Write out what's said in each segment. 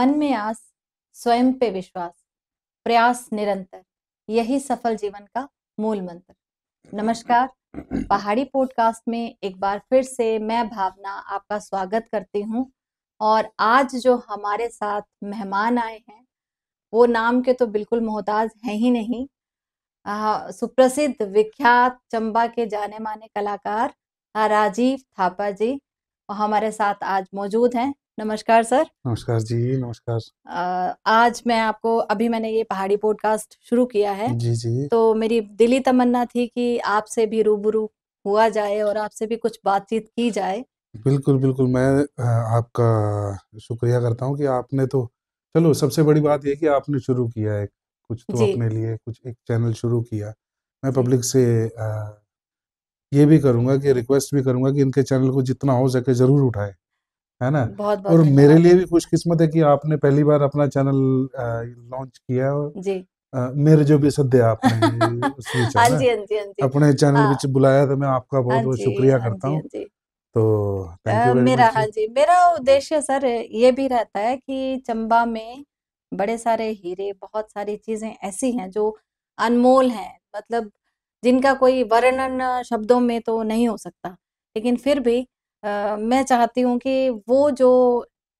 मन में आस स्वयं पे विश्वास प्रयास निरंतर यही सफल जीवन का मूल मंत्र। नमस्कार। पहाड़ी पॉडकास्ट में एक बार फिर से मैं भावना आपका स्वागत करती हूँ और आज जो हमारे साथ मेहमान आए हैं वो नाम के तो बिल्कुल मोहताज हैं ही नहीं। आ, सुप्रसिद्ध विख्यात चंबा के जाने माने कलाकार राजीव थापा जी हमारे साथ आज मौजूद हैं। नमस्कार सर। नमस्कार जी नमस्कार। आज मैं आपको अभी मैंने ये पहाड़ी पॉडकास्ट शुरू किया है। जी जी। तो मेरी दिली तमन्ना थी कि आपसे भी रूबरू हुआ जाए और आपसे भी कुछ बातचीत की जाए। बिल्कुल बिल्कुल। मैं आपका शुक्रिया करता हूँ कि आपने तो चलो सबसे बड़ी बात ये कि आपने शुरू किया है कुछ तो अपने लिए कुछ एक चैनल शुरू किया। मैं पब्लिक से ये भी करूँगा कि रिक्वेस्ट भी करूँगा कि इनके चैनल को जितना हो सके ज़रूर उठाए। है ना? बहुत बहुत और मेरे लिए भी खुश किस्मत है कि आपने पहली बार अपना चैनल लॉन्च किया और जी। मेरे जो भी सद्य आपने हाँ जी हाँ जी हाँ जी। अपने चैनल हाँ, बुलाया तो मैं आपका बहुत बहुत शुक्रिया करता हूँ। तो मेरा हाँ जी मेरा उद्देश्य सर ये भी रहता है कि चंबा में बड़े सारे हीरे बहुत सारी चीज़ें ऐसी हैं जो अनमोल हैं। मतलब जिनका कोई वर्णन शब्दों में तो नहीं हो सकता। लेकिन फिर भी आ, मैं चाहती हूँ कि वो जो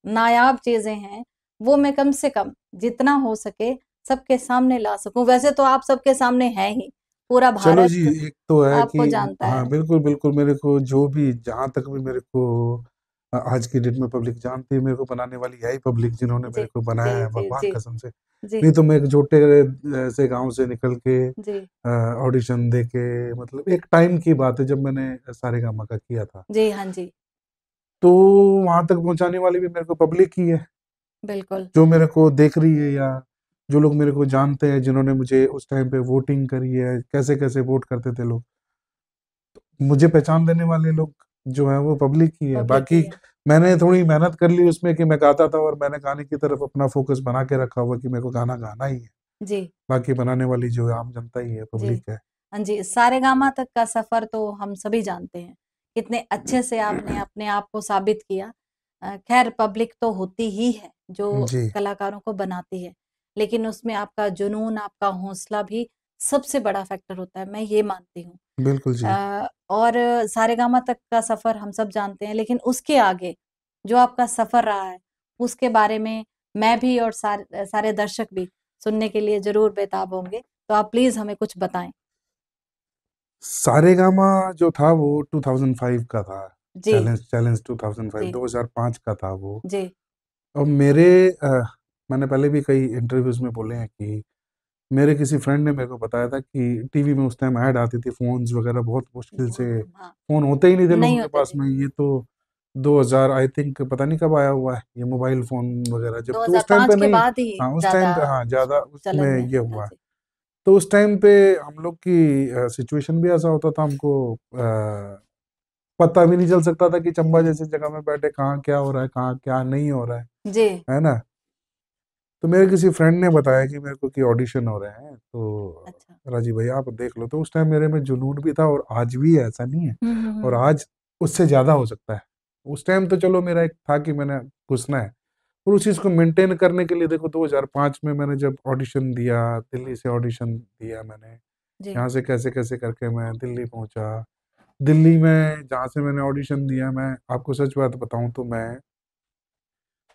नायाब चीज़ें हैं वो मैं कम से कम जितना हो सके सबके सामने ला सकूँ। वैसे तो आप सबके सामने हैं ही पूरा भारत चलो जी एक तो है आपको कि जानता हाँ है। बिल्कुल बिल्कुल मेरे को जो भी जहाँ तक भी मेरे को आज की डेट में पब्लिक जानती है मेरे को बनाने वाली यही पब्लिक जिन्होंने मेरे को बनाया है भगवान कसम से। नहीं तो मैं एक जोटे से गाँव से निकल के ऑडिशन दे के मतलब एक टाइम की बात है जब मैंने सारे गामा का किया था। जी हाँ जी। तो वहाँ तक पहुँचाने वाली भी मेरे को पब्लिक ही है। बिल्कुल। जो मेरे को देख रही है या जो लोग मेरे को जानते हैं जिन्होंने मुझे उस टाइम पे वोटिंग करी है कैसे कैसे वोट करते थे लोग। मुझे पहचान देने वाले लोग जो है वो पब्लिक ही है बाकी मैंने थोड़ी मेहनत कर ली उसमें कि मैं गाता था और मैंने गाने की तरफ़ अपना फोकस बना के रखा हुआ कि मेरे को गाना गाना ही है। जी। बाकी बनाने वाली जो है आम जनता ही है पब्लिक है। हाँ जी सारे गामा तक का सफ़र तो हम सभी जानते हैं। कितने अच्छे से आपने अपने आप को साबित किया। खैर पब्लिक तो होती ही है जो। कलाकारों को बनाती है। लेकिन उसमें आपका जुनून आपका हौसला भी सबसे बड़ा फैक्टर होता है मैं ये मानती हूँ। बिल्कुल जी। आ, और सारे गामा तक का सफ़र हम सब जानते हैं लेकिन उसके आगे जो आपका सफ़र रहा है उसके बारे में मैं भी और सारे सारे दर्शक भी सुनने के लिए ज़रूर बेताब होंगे तो आप प्लीज़ हमें कुछ बताएँ। सारे गामा जो था वो 2005 का था चैलेंज चैलेंज 2005 2005 का था वो। जी। और मेरे आ, मैंने पहले भी कई इंटरव्यूज़ में बोले हैं कि मेरे किसी फ्रेंड ने मेरे को बताया था कि टीवी में उस टाइम ऐड आती थी फोन्स वगैरह बहुत मुश्किल से। हाँ। फ़ोन होते ही नहीं थे लोगों के पास में। ये तो 2000 आई थिंक पता नहीं कब आया हुआ है ये मोबाइल फ़ोन वगैरह जब तो उस टाइम पे नहीं। हाँ उस टाइम पे हाँ ज़्यादा उसमें ये हुआ। है तो उस टाइम पे हम लोग की सिचुएशन भी ऐसा होता था हमको पता भी नहीं चल सकता था कि चंबा जैसी जगह में बैठे कहाँ क्या हो रहा है कहाँ क्या नहीं हो रहा है। जी। है ना? तो मेरे किसी फ्रेंड ने बताया कि मेरे को कि ऑडिशन हो रहे हैं तो अच्छा। राजीव भाई आप देख लो तो उस टाइम मेरे में जुनून भी था और आज भी ऐसा नहीं है हम्म, हम्म, और हम्म। आज उससे ज़्यादा हो सकता है उस टाइम तो चलो मेरा एक था कि मैंने घुसना है और उस चीज़ को मेंटेन करने के लिए देखो 2005 में मैंने जब ऑडिशन दिया दिल्ली से ऑडिशन दिया मैंने यहाँ से कैसे कैसे करके मैं दिल्ली पहुँचा दिल्ली में जहाँ से मैंने ऑडिशन दिया मैं आपको सच बात बताऊँ तो मैं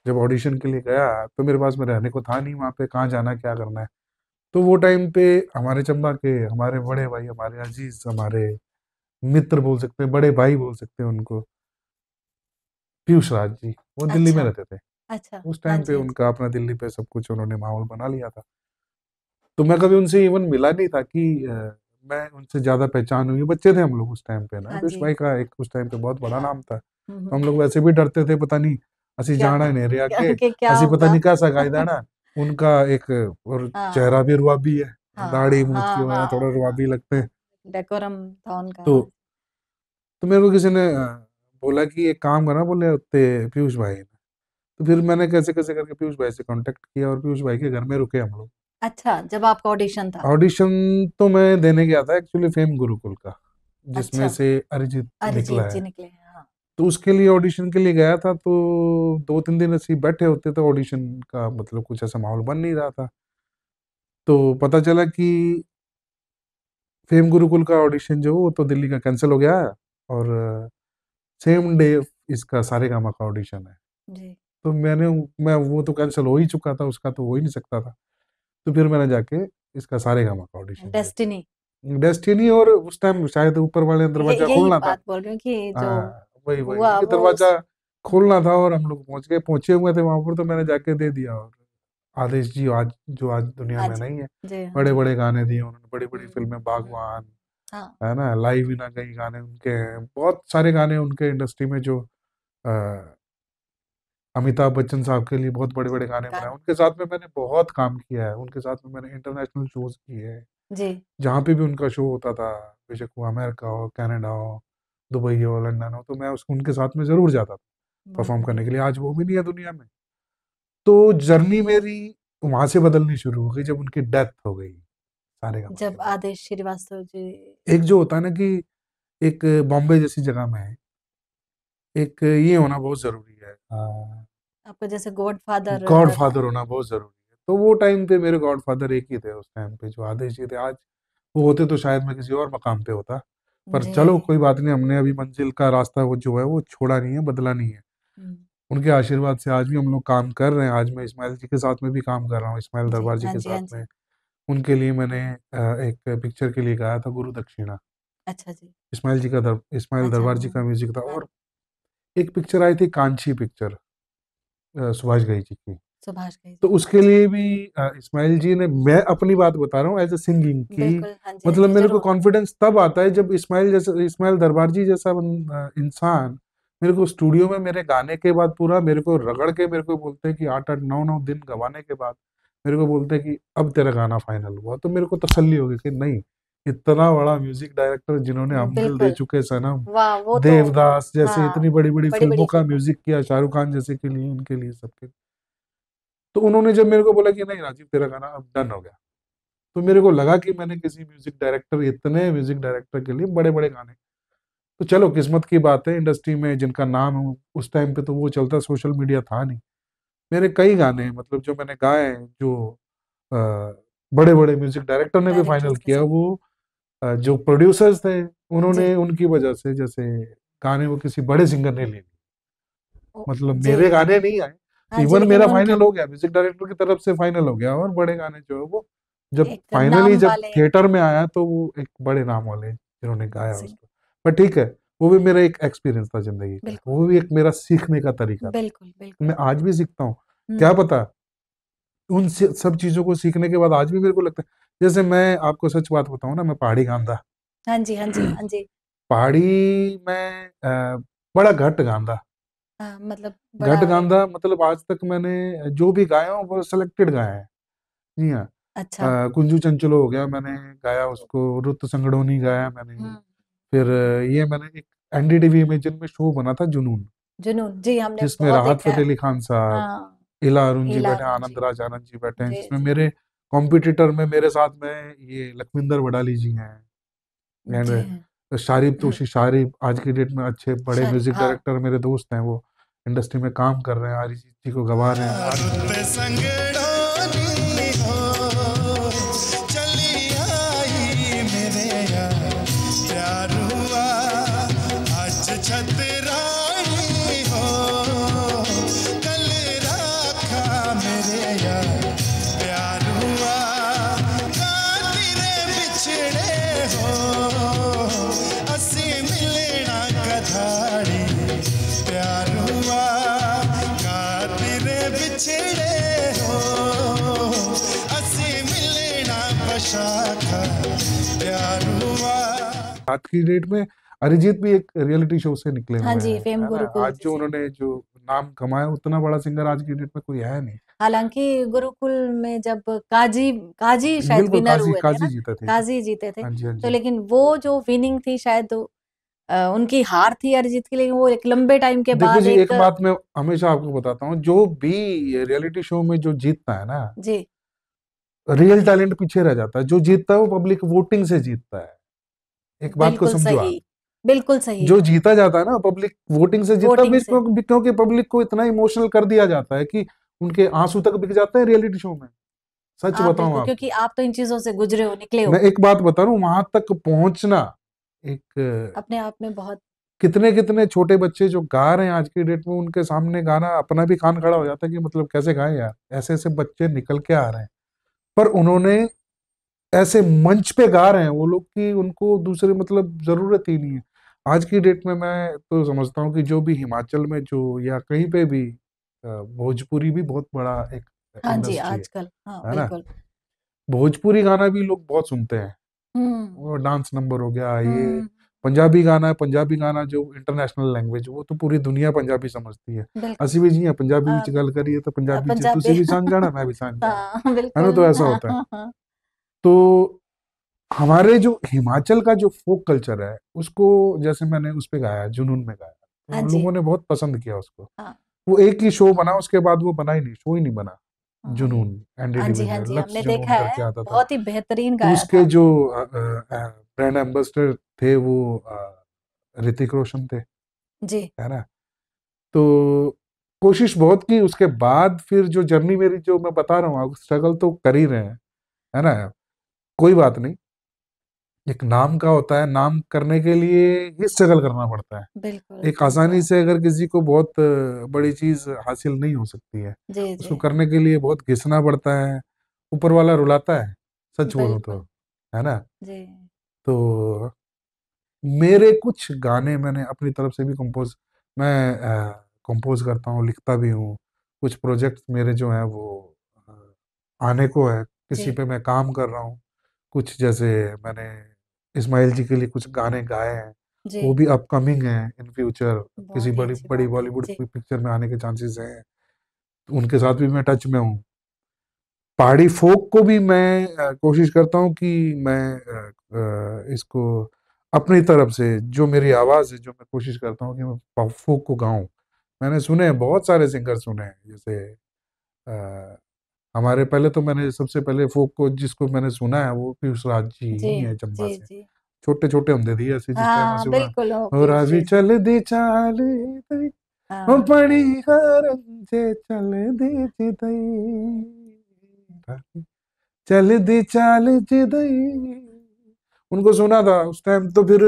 जब ऑडिशन के लिए गया तो मेरे पास में रहने को था नहीं वहाँ पे कहाँ जाना क्या करना है? तो वो टाइम पे हमारे चंबा के हमारे बड़े भाई हमारे अज़ीज़ हमारे मित्र बोल सकते हैं बड़े भाई बोल सकते हैं उनको। पीयूष राज जी वो अच्छा, दिल्ली में अच्छा। रहते थे। अच्छा उस टाइम हाँ पे उनका अपना दिल्ली पे सब कुछ उन्होंने माहौल बना लिया था। तो मैं कभी उनसे इवन मिला नहीं था कि मैं उनसे ज़्यादा पहचान हुई बच्चे थे हम लोग उस टाइम पे ना हाँ पीयूष भाई का एक उस टाइम पे बहुत बड़ा नाम था। तो हम लोग वैसे भी डरते थे पता नहीं ਅਸੀਂ ਜਾਣਾ नहीं रिया के ਅਸੀਂ पता नहीं कैसा गायदा ना उनका एक और हाँ। चेहरा भी रुआबी है हाँ, दाढ़ी मूछ हाँ, की हाँ, थोड़ा रुआबी लगते हैं डेकोरम था उनका तो तो मेरे को किसी ने बोला कि एक काम करना बोले उत्ते पीयूष भाई ने तो फिर मैंने कैसे कैसे करके पीयूष भाई से कांटेक्ट किया और पीयूष भाई के घर में रुके हम लोग अच्छा जब आपका ऑडिशन था ऑडिशन तो मैं देने गया था एक्चुअली फेम गुरुकुल का जिसमें अच्छा। से अरिजीत निकला है निकले हाँ। तो उसके लिए ऑडिशन के लिए गया था तो दो तीन दिन ऐसे बैठे होते थे ऑडिशन का मतलब कुछ ऐसा माहौल बन नहीं रहा था। तो पता चला कि फेम गुरुकुल का ऑडिशन जो वो तो दिल्ली का कैंसिल हो गया है और सेम डे इसका सारे गामा का ऑडिशन है। जी। तो मैंने मैं वो तो कैंसिल हो ही चुका था उसका तो हो ही नहीं सकता था। तो फिर मैंने जाके इसका सारे गामा का ऑडिशन डेस्टिनी डेस्टिनी और उस टाइम शायद ऊपर वाले दरवाज़ा खोलना था। बोल रहे कि जो हाँ, वही वही दरवाज़ा खोलना था और हम लोग पहुँच गए पहुँचे हुए थे वहाँ पर तो मैंने जाके दे दिया और आदेश जी आज जो आज दुनिया में नहीं है बड़े बड़े गाने दिए उन्होंने बड़ी बड़ी फ़िल्में बागवान हाँ। है ना लाइव ना कई गाने उनके हैं बहुत सारे गाने उनके इंडस्ट्री में जो अमिताभ बच्चन साहब के लिए बहुत बड़े बड़े गाने बनाए उनके साथ में मैंने बहुत काम किया है उनके साथ में मैंने इंटरनेशनल शोज़ किए हैं। जहाँ पे भी उनका शो होता था बेशक वो अमेरिका हो कनाडा हो दुबई हो लंदन हो तो मैं उस उनके साथ में ज़रूर जाता था परफॉर्म करने के लिए। आज वो भी नहीं है दुनिया में। तो जर्नी मेरी वहाँ से बदलनी शुरू हो गई जब उनकी डेथ हो गई सारे का जब आदेश श्रीवास्तव जी एक जो होता है ना कि एक बॉम्बे जैसी जगह में है एक ये होना बहुत ज़रूरी है। आपका जैसे गॉड फादर गॉड फादर होना बहुत ज़रूरी है। तो वो टाइम पे मेरे गॉड फादर एक ही थे उस टाइम पे जो आदेश जी थे। आज वो होते तो शायद मैं किसी और मकाम पे होता। पर चलो कोई बात नहीं हमने अभी मंजिल का रास्ता वो जो है वो छोड़ा नहीं है बदला नहीं है। उनके आशीर्वाद से आज भी हम लोग काम कर रहे हैं। आज मैं इस्माइल जी के साथ में भी काम कर रहा हूँ इस्माइल दरबार जी हाँ के हाँ साथ में। उनके लिए मैंने एक पिक्चर के लिए गाया था गुरु दक्षिणा। अच्छा जी। इस्माइल जी का दर, इस्माइल अच्छा, दरबार जी का म्यूज़िक था और एक पिक्चर आई थी कांची पिक्चर सुभाष गई जी की। सुभाष गई तो उसके लिए भी इस्माइल जी ने मैं अपनी बात बता रहा हूँ एज ए सिंगिंग की मतलब मेरे को कॉन्फिडेंस तब आता है जब इस्माइल जैसा इस्माइल दरबार जी जैसा इंसान मेरे को स्टूडियो में मेरे गाने के बाद पूरा मेरे को रगड़ के मेरे को बोलते हैं कि आठ आठ नौ नौ दिन गवाने के बाद मेरे को बोलते हैं कि अब तेरा गाना फाइनल हुआ। तो मेरे को तसल्ली होगी कि नहीं इतना बड़ा म्यूज़िक डायरेक्टर जिन्होंने अमल दे चुके सनम तो देवदास जैसे हाँ, इतनी बड़ी बड़ी, फ़िल्मों का म्यूज़िक किया शाहरुख खान जैसे के लिए उनके लिए सबके तो उन्होंने जब मेरे को बोला कि नहीं राजीव तेरा गाना अब डन हो गया। तो मेरे को लगा कि मैंने किसी म्यूज़िक डायरेक्टर इतने म्यूज़िक डायरेक्टर के लिए बड़े बड़े गाने। तो चलो किस्मत की बात है इंडस्ट्री में जिनका नाम है उस टाइम पे तो वो चलता सोशल मीडिया था नहीं। मेरे कई गाने मतलब जो मैंने गाए जो आ, बड़े बड़े म्यूज़िक डायरेक्टर ने भी फाइनल किया वो जो प्रोड्यूसर्स थे उन्होंने उनकी वजह से जैसे गाने वो किसी बड़े सिंगर ने ले लिए। मतलब मेरे गाने नहीं आए इवन हाँ मेरा फाइनल हो गया म्यूज़िक डायरेक्टर की तरफ़ से फाइनल हो गया और बड़े गाने जो है वो जब फाइनली जब थिएटर में आया तो वो एक बड़े नाम वाले जिन्होंने गाया उसको। पर ठीक है वो भी मेरा एक एक्सपीरियंस था ज़िंदगी का। वो भी एक मेरा सीखने का तरीका बिल्कुल बिल्कुल। मैं आज भी सीखता हूँ। क्या पता? उन सब चीज़ों को सीखने के बाद आज भी मेरे को लगता है जैसे मैं आपको सच बात बताऊँ ना मैं पहाड़ी गांधा हाँ जी हाँ जी हाँ जी। पहाड़ी में बड़ा घट गांधा हाँ, मतलब घट गांधा मतलब आज तक मैंने जो भी गाया हूँ वो सिलेक्टेड गाया है। जी हाँ। अच्छा। कुंजू चंचलो हो गया मैंने गाया उसको रुत संगड़ोनी गाया मैंने। फिर ये मैंने एक एनडीटीवी में जिनमें शो बना था जुनून। जुनून। जी हमने जिसमें राहत फतेह अली खान साहब हाँ, इला अरुण जी बैठे आनंद राज आनंद जी बैठे हैं जिसमें मेरे कॉम्पिटिटर में मेरे साथ में ये लखविंदर वडाली जी हैं। एंड शारिफ तोशी शारिफ आज की डेट में अच्छे बड़े म्यूज़िक हाँ। डायरेक्टर मेरे दोस्त हैं वो। इंडस्ट्री में काम कर रहे हैं अरिजीत जी को गवा रहे हैं। आज की डेट में अरिजीत भी एक रियलिटी शो से निकले हाँ जी फेम गुरुकुल आज जो उन्होंने जो नाम कमाया उतना बड़ा सिंगर आज की डेट में कोई है नहीं। हालाँकि गुरुकुल में जब काजी काजी शायद विनर हुए काजी जीते थे। काजी जीते थे। हाँ जी, हाँ. तो लेकिन वो जो विनिंग थी शायद आ, उनकी हार थी अरिजीत की लेकिन वो एक लंबे टाइम के बाद एक, एक बात मैं हमेशा आपको बताता हूँ जो भी रियलिटी शो में जो जीतता है ना जी। रियल टैलेंट पीछे रह जाता है जो जीतता है वो पब्लिक वोटिंग से जीतता है। एक बात को समझो बिल्कुल सही। जो जीता जाता है ना पब्लिक वोटिंग से जीता भी क्योंकि पब्लिक को इतना इमोशनल कर दिया जाता है कि उनके आँसू तक बिक जाते हैं रियलिटी शो में। सच बताऊँ आप क्योंकि आप तो इन चीज़ों से गुजरे हो निकले हो। मैं एक बात बता रहा हूँ वहाँ तक पहुँचना एक अपने आप में बहुत कितने कितने छोटे बच्चे जो गा रहे हैं आज की डेट में उनके सामने गाना अपना भी कान खड़ा हो जाता है कि मतलब कैसे गाए यार? ऐसे ऐसे बच्चे निकल के आ रहे हैं। पर उन्होंने ऐसे मंच पे गा रहे हैं वो लोग कि उनको दूसरे मतलब जरूरत ही नहीं है आज की डेट में मैं तो समझता हूँ कि जो भी हिमाचल में जो या कहीं पे भी भोजपुरी भी बहुत बड़ा एक हाँ जी आजकल हाँ, है ना भोजपुरी गाना भी लोग बहुत सुनते हैं वो डांस नंबर हो गया ये पंजाबी गाना है पंजाबी गाना जो इंटरनेशनल लैंग्वेज वो तो पूरी दुनिया पंजाबी समझती है ਅਸੀਂ भी जी पंजाबी ਵਿੱਚ ਗੱਲ ਕਰੀਏ ਤਾਂ ਪੰਜਾਬੀ ਚ ਤੁਸੀਂ भी समझ जाना मैं भी समझ जाना है ना तो ऐसा होता है तो हमारे जो हिमाचल का जो फोक कल्चर है उसको जैसे मैंने उस पे गाया जुनून में गाया तो हम लोगों ने बहुत पसंद किया उसको। वो एक ही शो बना उसके बाद वो बना ही नहीं शो ही नहीं बना जुनून एनडीटीवी हाँ जी, हमने देखा है बहुत ही बेहतरीन गाया उसके जो ब्रांड एम्बेसडर थे वो ऋतिक रोशन थे जी। है ना? तो कोशिश बहुत की उसके बाद फिर जो जर्नी मेरी जो मैं बता रहा हूँ स्ट्रगल तो कर ही रहे हैं है ना? कोई बात नहीं। एक नाम का होता है नाम करने के लिए ही स्ट्रगल करना पड़ता है। बिल्कुल एक आसानी से अगर किसी को बहुत बड़ी चीज़ हासिल नहीं हो सकती है जी, उसको करने के लिए बहुत घिसना पड़ता है ऊपर वाला रुलाता है सच बोलो तो है ना? जी। तो मेरे कुछ गाने मैंने अपनी तरफ़ से भी कंपोज मैं कंपोज करता हूँ लिखता भी हूँ। कुछ प्रोजेक्ट मेरे जो हैं वो आने को है किसी पे मैं काम कर रहा हूँ। कुछ जैसे मैंने इस्माइल जी के लिए कुछ गाने गाए हैं वो भी अपकमिंग है इन फ्यूचर किसी बड़ी बड़ी बॉलीवुड पिक्चर में आने के चांसेस हैं तो उनके साथ भी मैं टच में हूँ। पहाड़ी फोक को भी मैं कोशिश करता हूँ कि मैं इसको अपनी तरफ़ से जो मेरी आवाज़ है जो मैं कोशिश करता हूँ कि मैं फोक को गाऊं। मैंने सुने हैं बहुत सारे सिंगर सुने हैं जैसे हमारे पहले तो मैंने सबसे पहले फोक को जिसको मैंने सुना है वो पीयूष राज जी ही है चंबा से। छोटे छोटे होंगे थी ऐसे और अभी चल दी चाल पड़ी हर चल दी चल दी चाल जिदई उनको सुना था उस टाइम तो फिर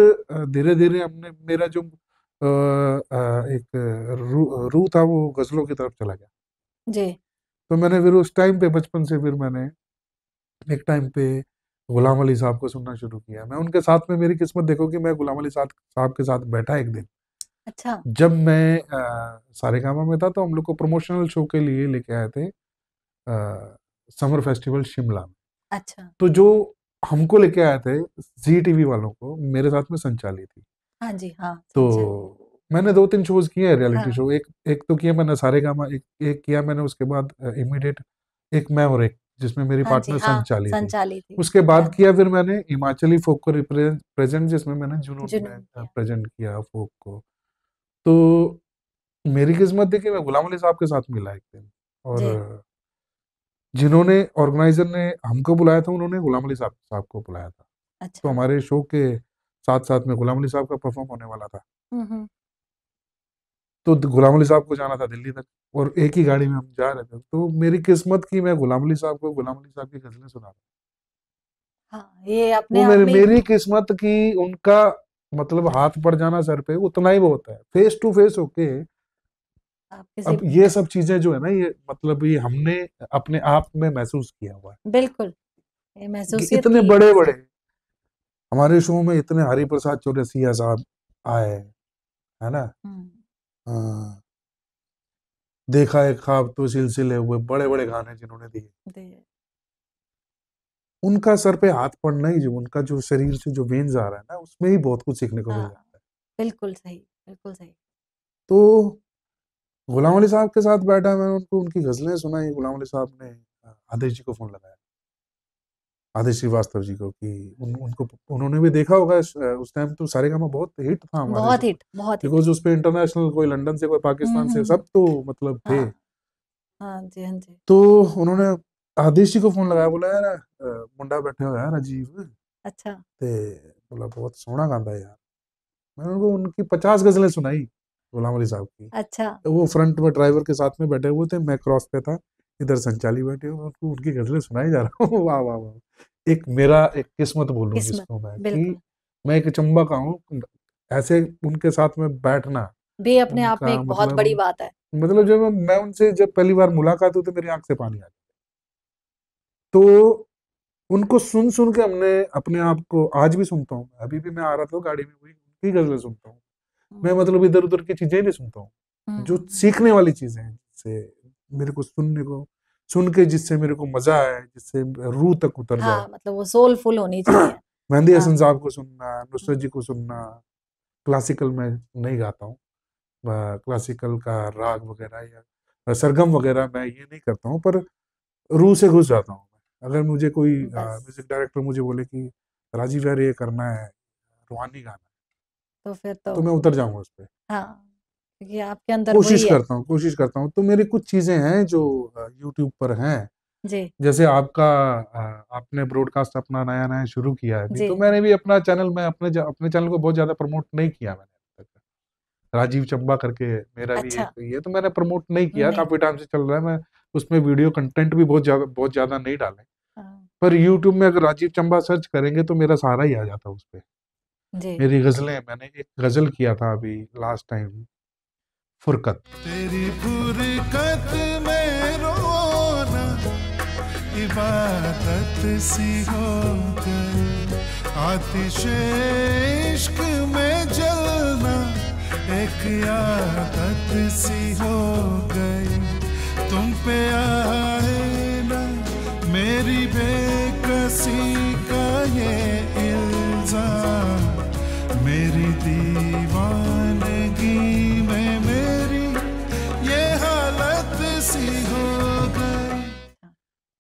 धीरे धीरे हमने मेरा जो आ, आ, एक रू, रू था वो गजलों की तरफ़ चला गया। जी। तो मैंने फिर उस टाइम पे बचपन से फिर मैंने एक टाइम पे गुलाम अली साहब को सुनना शुरू किया। मैं उनके साथ में मेरी किस्मत देखो कि मैं गुलाम अली साहब के साथ बैठा एक दिन। अच्छा। जब मैं आ, सारे कामा में था तो हम लोग को प्रमोशनल शो के लिए लेके आए थे आ, समर फेस्टिवल शिमला में। अच्छा। तो जो हमको लेके आए थे जी टीवी वालों को मेरे साथ में संचाली थी। हाँ जी हाँ तो मैंने दो तीन शोज़ किए हैं रियलिटी हाँ. शो एक एक तो किया मैंने सारे काम एक एक किया मैंने उसके बाद इमीडिएट एक मैं और एक जिसमें मेरी हाँ पार्टनर हाँ, संचाली, संचाली थी, थी उसके बाद हाँ. किया फिर मैंने हिमाचली फोक को रिप्रेजेंट जिसमें मैंने जुनून प्रेजेंट किया। फोक को। तो मेरी किस्मत थी कि मैं गुलाम अली साहब के साथ मिला एक दिन और जिन्होंने ऑर्गेनाइजर ने हमको बुलाया था उन्होंने गुलाम अली साहब साहब को बुलाया था। तो अच्छा। तो हमारे शो के साथ साथ में गुलाम अली साहब का परफॉर्म होने वाला था। तो गुलाम अली साहब को जाना था दिल्ली तक और एक ही गाड़ी में हम जा रहे थे। तो मेरी किस्मत की मैं गुलाम अली साहब को गुलाम अली साहब की गजलें सुना रहा हाँ, ये अपने तो मेरी, मेरी किस्मत की उनका मतलब हाथ पड़ जाना सर पे उतना ही बहुत है। फेस टू फेस होके अब ये सब चीज़ें जो है ना ये मतलब ये हमने अपने आप में महसूस किया हुआ है। बिल्कुल महसूस इतने बड़े बड़े हमारे शो में इतने हरि प्रसाद चौरसिया साहब आए है ना? आ, देखा एक खाब तो सिलसिले हुए बड़े बड़े गाने जिन्होंने दिए। उनका सर पे हाथ पड़ना ही जो उनका जो शरीर से जो वेन्स आ रहा है ना उसमें ही बहुत कुछ सीखने को मिल हाँ, जाता है। बिल्कुल सही बिल्कुल सही। तो गुलाम अली साहब के साथ बैठा मैंने उनको उनकी गजलें सुनाई गुलाम अली साहब ने आदेश जी को फ़ोन लगाया। आदेश श्रीवास्तव जी को कि उन, उनको उन्होंने भी देखा होगा उस टाइम तो सारे का बहुत हिट था हमारे बहुत हिट बहुत बिकॉज़ उस पे इंटरनेशनल कोई लंदन से कोई पाकिस्तान से सब तो मतलब थे। हाँ, हाँ जी हाँ जी। तो उन्होंने आदेश जी को फ़ोन लगाया बोला यार मुंडा बैठे हो यार अजीब। अच्छा। ते बोला बहुत सोहना गांदा यार। मैंने उनको उनकी पचास गजलें सुनाई गुलाम अली साहब की। अच्छा। तो वो फ्रंट में ड्राइवर के साथ में बैठे हुए थे मैं क्रॉस पे था। इधर संचाली बैठे हुए उनको उनकी गजलें सुनाई जा रहा हूँ। वाह वाह वाह। एक मेरा एक किस्मत बोलूँ जिसको मैं कि मैं एक चंबा का हूँ ऐसे उनके साथ में बैठना भी अपने आप में एक बहुत मतलब, बड़ी बात है। मतलब जब मैं उनसे जब पहली बार मुलाकात हुई तो मेरी आँख से पानी आ तो उनको सुन सुन के हमने अपने आप को आज भी सुनता हूँ अभी भी मैं आ रहा था गाड़ी में वही उनकी गजलें सुनता हूँ। मैं हम्म। मतलब इधर उधर की चीज़ें नहीं सुनता हूँ जो हम्म। सीखने वाली चीज़ें हैं जिससे मेरे को सुनने को सुन के जिससे मेरे को मज़ा आए जिससे रूह तक उतर हाँ, जाए। मतलब वो सोलफुल होनी चाहिए। मेहंदी हाँ। हसन साहब को सुनना नुसरत जी को सुनना क्लासिकल में नहीं गाता हूँ। क्लासिकल का राग वगैरह या सरगम वगैरह मैं ये नहीं करता हूँ पर रूह से घुस जाता हूँ अगर मुझे कोई म्यूज़िक डायरेक्टर मुझे बोले कि राजीव यार ये करना है रूहानी गाना तो फिर तो तो मैं उतर जाऊँगा उस पर हाँ। क्योंकि आपके अंदर कोशिश करता हूँ कोशिश करता हूँ। तो मेरी कुछ चीज़ें हैं जो यूट्यूब पर हैं। जी। जैसे आपका आपने ब्रॉडकास्ट अपना नया नया शुरू किया है तो मैंने भी अपना चैनल में अपने अपने चैनल को बहुत ज़्यादा प्रमोट नहीं किया मैंने राजीव चंबा करके मेरा अच्छा। भी एक ये तो मैंने प्रमोट नहीं किया काफ़ी टाइम से चल रहा है मैं उसमें वीडियो कंटेंट भी बहुत ज़्यादा बहुत ज़्यादा नहीं डाले। हाँ। पर यूट्यूब में अगर राजीव चंबा सर्च करेंगे तो मेरा सारा ही आ जाता उस पर मेरी गजलें मैंने एक गज़ल किया था अभी लास्ट टाइम फुरकत। तेरी फुरकत में रोना, इबादत सी हो आतिश इश्क में जलना, एक आदत सी हो गई। तुम पे आए ना, मेरी बेकसी का ये इल्ज़ाम। मेरी दीवानगी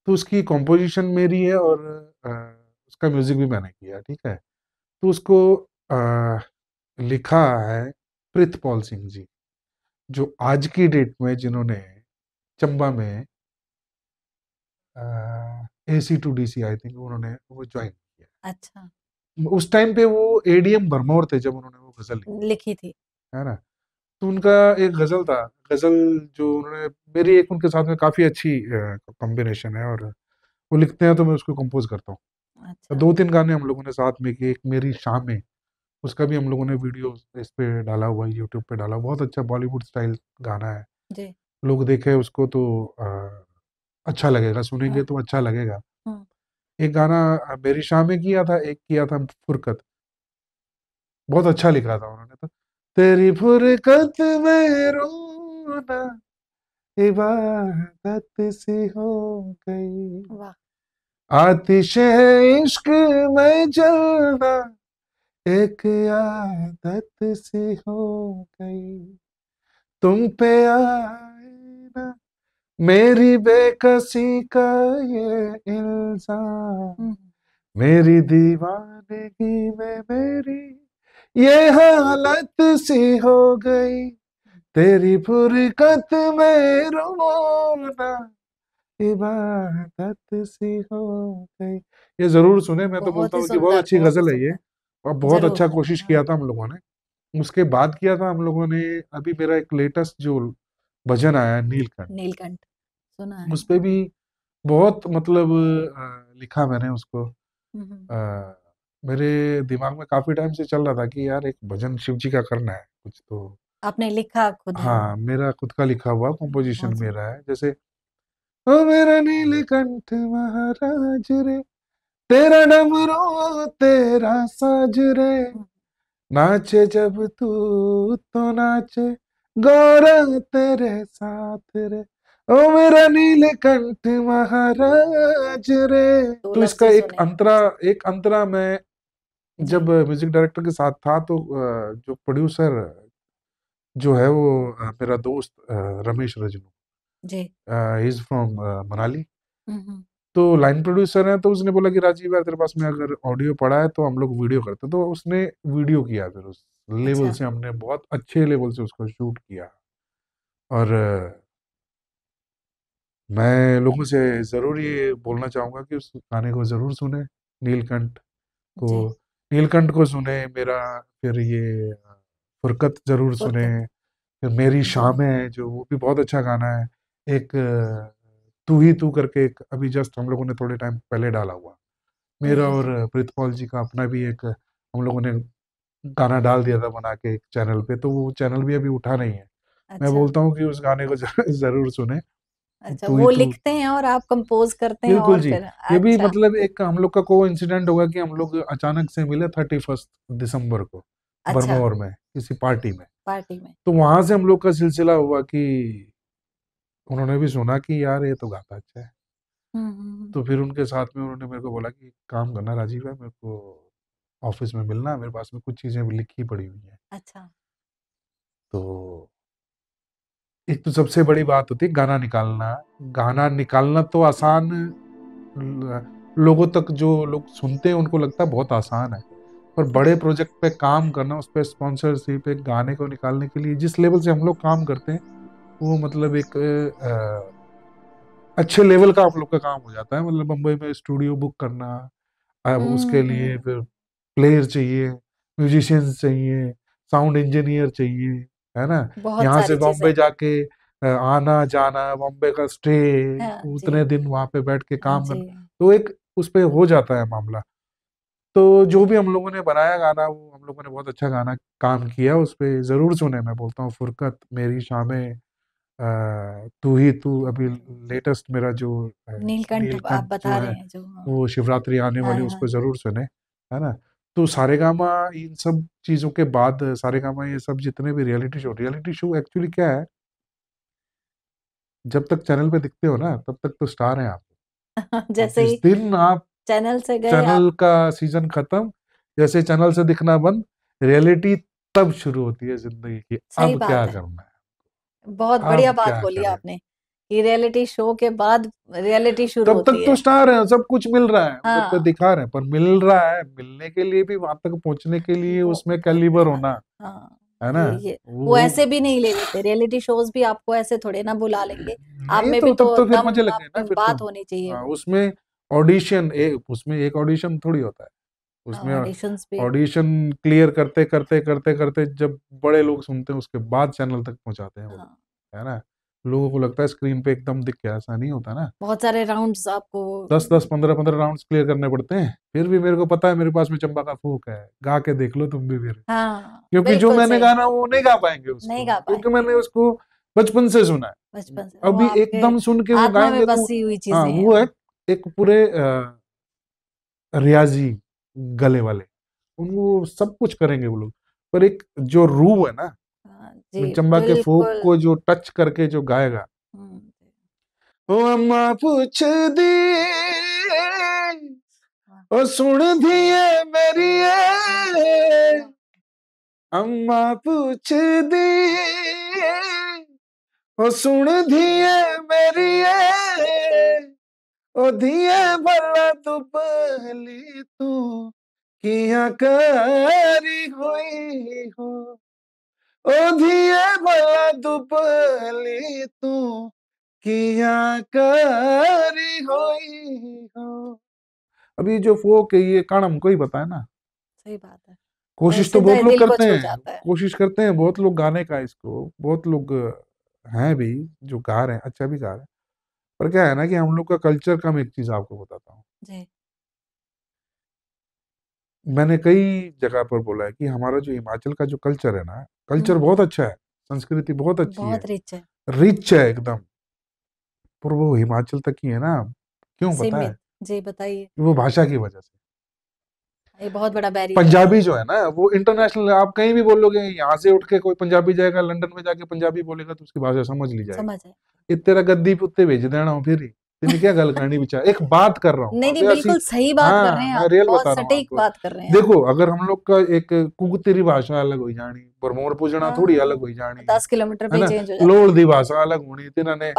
तो उसकी कॉम्पोजिशन मेरी है और आ, उसका म्यूज़िक भी मैंने किया ठीक है? तो उसको आ, लिखा है पृथपॉल सिंह जी जो आज की डेट में जिन्होंने चंबा में A C to D C I think उन्होंने वो ज्वाइन किया अच्छा। उस टाइम पे वो एडीएम भरमौर थे जब उन्होंने वो गज़ल लिखी थी। है ना? तो उनका एक गज़ल था गज़ल जो उन्होंने मेरी एक उनके साथ में काफ़ी अच्छी कॉम्बिनेशन है और वो लिखते हैं तो मैं उसको कंपोज करता हूँ अच्छा। दो तीन गाने हम लोगों ने साथ में किए एक मेरी शामें उसका भी हम लोगों ने वीडियो इस पे डाला हुआ है यूट्यूब पे डाला बहुत अच्छा बॉलीवुड स्टाइल गाना है जी। लोग देखे उसको तो आ, अच्छा लगेगा सुनेंगे हाँ। तो अच्छा लगेगा हाँ। एक गाना मेरी शाह में किया था एक किया था फुरकत बहुत अच्छा लिखा था उन्होंने तो तेरी फुरकत में रोना इबादत सी हो गई। आतिश इश्क में जलना एक आदत सी हो गई। तुम पे आए ना मेरी बेकसी का ये इल्ज़ाम। हम्म। मेरी दीवानगी में मेरी ये हालत सी हो गई। तेरी फुरकत में रोना इबादत सी हो गई। ये ज़रूर सुने मैं तो बोलता हूँ कि बहुत अच्छी गज़ल है ये। और बहुत अच्छा कोशिश किया हाँ। था हम लोगों ने। उसके बाद किया था हम लोगों ने अभी मेरा एक लेटेस्ट जो भजन आया नीलकंठ। नीलकंठ सुना है। उस पे भी बहुत मतलब लिखा मैंने उसको। आ, मेरे दिमाग में काफ़ी टाइम से चल रहा था कि यार एक भजन शिव जी का करना है कुछ तो। आपने लिखा खुद हाँ। मेरा खुद का लिखा हुआ कंपोजिशन मेरा है जैसे ओ मेरा नीलकंठ महाराज रे तेरा डमरू तेरा साज रे नाचे जब तू तो नाचे गौरा तेरे साथ रे ओ मेरा नीलकंठ महाराज रे। तो इसका एक अंतरा एक अंतरा मैं जब म्यूज़िक डायरेक्टर के साथ था तो जो प्रोड्यूसर जो है वो मेरा दोस्त रमेश रजनू। जी। Is from Manali. तो लाइन प्रोड्यूसर है तो उसने बोला कि राजीव यार तेरे पास में अगर ऑडियो पड़ा है तो हम लोग वीडियो करते तो उसने वीडियो किया फिर उस लेवल अच्छा। से हमने बहुत अच्छे लेवल से उसको शूट किया। और मैं लोगों से ज़रूर ये बोलना चाहूँगा कि उस गाने को ज़रूर सुने नीलकंठ। को नीलकंठ को सुने मेरा फिर ये फुरकत ज़रूर सुने फिर मेरी शाम है जो वो भी बहुत अच्छा गाना है। एक तू ही तू करके एक अभी जस्ट हम लोगों ने थोड़े टाइम पहले डाला हुआ। मेरा और प्रीतपाल जी का अपना भी एक हम लोगों ने गाना डाल दिया था बना के एक चैनल पे तो वो चैनल भी अभी उठा नहीं है। अच्छा। मैं बोलता हूँ कि उस गाने को ज़रूर सुने। अच्छा वो लिखते हैं और आप कंपोज करते हैं बिल्कुल जी। ये भी अच्छा। मतलब एक हम लोग का को इंसिडेंट होगा कि हम लोग अचानक से मिले थर्टी फ़र्स्ट दिसंबर को अच्छा। बरमौर में किसी पार्टी में। पार्टी में। तो वहाँ से हम लोग का सिलसिला हुआ कि उन्होंने भी सुना कि यार ये तो गाता अच्छा है। हम्म, हम्म, हम्म। तो फिर उनके साथ में उन्होंने मेरे को बोला कि काम करना राजीव है मेरे को ऑफ़िस में मिलना मेरे पास में कुछ चीज़ें लिखी पड़ी हुई है। अच्छा। तो एक तो सबसे बड़ी बात होती है गाना निकालना। गाना निकालना तो आसान लोगों तक जो लोग सुनते हैं उनको लगता है बहुत आसान है। पर बड़े प्रोजेक्ट पे काम करना उस पर स्पॉन्सरशिप एक गाने को निकालने के लिए जिस लेवल से हम लोग काम करते हैं वो मतलब एक आ, अच्छे लेवल का आप लोग का काम हो जाता है। मतलब मुंबई में स्टूडियो बुक करना अब उसके लिए हम्म। फिर प्लेयर चाहिए म्यूजिशियंस चाहिए साउंड इंजीनियर चाहिए है ना? यहाँ से बॉम्बे जाके आना जाना बॉम्बे का स्टे हाँ, उतने दिन वहाँ पे बैठ के काम करना तो एक उस पर हो जाता है मामला। तो जो भी हम लोगों ने बनाया गाना वो हम लोगों ने बहुत अच्छा गाना काम किया उस पर ज़रूर सुने मैं बोलता हूँ फुरकत मेरी शामें तू ही तू अभी लेटेस्ट मेरा जो नीलकंठ आप बता रहे हैं जो हाँ। वो शिवरात्रि आने वाली हाँ, उसको ज़रूर सुने है ना? तो सारेगामा इन सब चीज़ों के बाद सारेगामा ये सब जितने भी reality show reality show actually क्या है? जब तक चैनल पे दिखते हो ना तब तक तो स्टार हैं आप। जैसे ही दिन आप चैनल से गए चैनल का सीज़न खत्म जैसे चैनल से दिखना बंद रियलिटी तब शुरू होती है ज़िंदगी की। अब क्या करना है? बहुत बढ़िया बात बोली आपने। कि रियलिटी शो के बाद रियलिटी शुरू तब तक तो स्टार है। सब कुछ मिल रहा है हाँ। तो दिखा रहे हैं पर मिल रहा है मिलने के लिए भी वहाँ तक पहुँचने के लिए उसमें कैलिबर होना हाँ, है ना? ये, वो, वो ऐसे भी नहीं ले लेते रियलिटी शोज़ भी आपको ऐसे थोड़े ना बुला लेंगे। आप में तो, भी तो, तो फिर मुझे लगे ना फिर बात तो, होनी चाहिए। हाँ, उसमें ऑडिशन एक उसमें एक ऑडिशन थोड़ी होता है उसमें ऑडिशन क्लियर करते करते करते करते जब बड़े लोग सुनते हैं उसके बाद चैनल तक पहुंचाते हैं हाँ। है ना? लोगों को लगता है स्क्रीन पे एकदम दिख गया ऐसा नहीं होता ना। बहुत सारे राउंड्स आपको दस दस पंद्रह पंद्रह राउंड्स क्लियर करने पड़ते हैं। फिर भी मेरे को पता है मेरे पास में चंबा का फूक है गा के देख लो तुम भी फिर। हाँ, क्योंकि जो मैंने गाना वो नहीं गा पाएँगे उसको नहीं गा क्योंकि मैंने उसको बचपन से सुना है। बचपन से अभी एकदम सुन के वो गाएँगे तो हाँ वो है एक पूरे रियाजी गले वाले उनको सब कुछ करेंगे वो लोग। पर एक जो रू है ना चंबा के फोक को जो टच करके जो गाएगा। हम्म, ओ अम्मा पूछ दी ओ सुन दिए मेरी अम्मा पूछ दी ओ सुन दिए मेरी ओ दिए भला तू पहली तू किया करी हुई हो। ओधिए भला दुपली तू किया करी होई हो। अभी जो फोक है ये कानम कोई बताए ना? सही बात है। कोशिश तो बहुत लोग करते हैं कोशिश करते हैं बहुत लोग गाने का इसको बहुत लोग हैं भी जो गा रहे हैं अच्छा भी गा रहे हैं। पर क्या है ना कि हम लोग का कल्चर का मैं एक चीज़ आपको बताता हूँ। मैंने कई जगह पर बोला है कि हमारा जो हिमाचल का जो कल्चर है ना कल्चर हम्म। बहुत अच्छा है संस्कृति बहुत अच्छी बहुत है रिच है। रिच है एकदम। पर वो हिमाचल तक ही है ना क्यों पता है? जी बताइए। वो भाषा की वजह से। ये बहुत बड़ा बैरियर पंजाबी जो है ना वो इंटरनेशनल आप कहीं भी बोलोगे यहाँ से उठ के कोई पंजाबी जाएगा लंदन में जाके पंजाबी बोलेगा तो उसकी भाषा समझ ली जाएगी। समझ तेरा गद्दी पुत्ते भेज देना फिर ही। तेने क्या गल करनी बिचार? एक बात कर रहा हूँ। नहीं नहीं बिल्कुल सही बात हाँ, कर रहे हैं आप रियल बता रहा हूँ बात कर रहे हैं। देखो अगर हम लोग का एक कुगतेरी भाषा अलग हो जानी बरमोर पूजना हाँ, थोड़ी अलग हो जानी दस किलोमीटर पे चेंज हो लोड़ दी भाषा अलग होनी तिना ने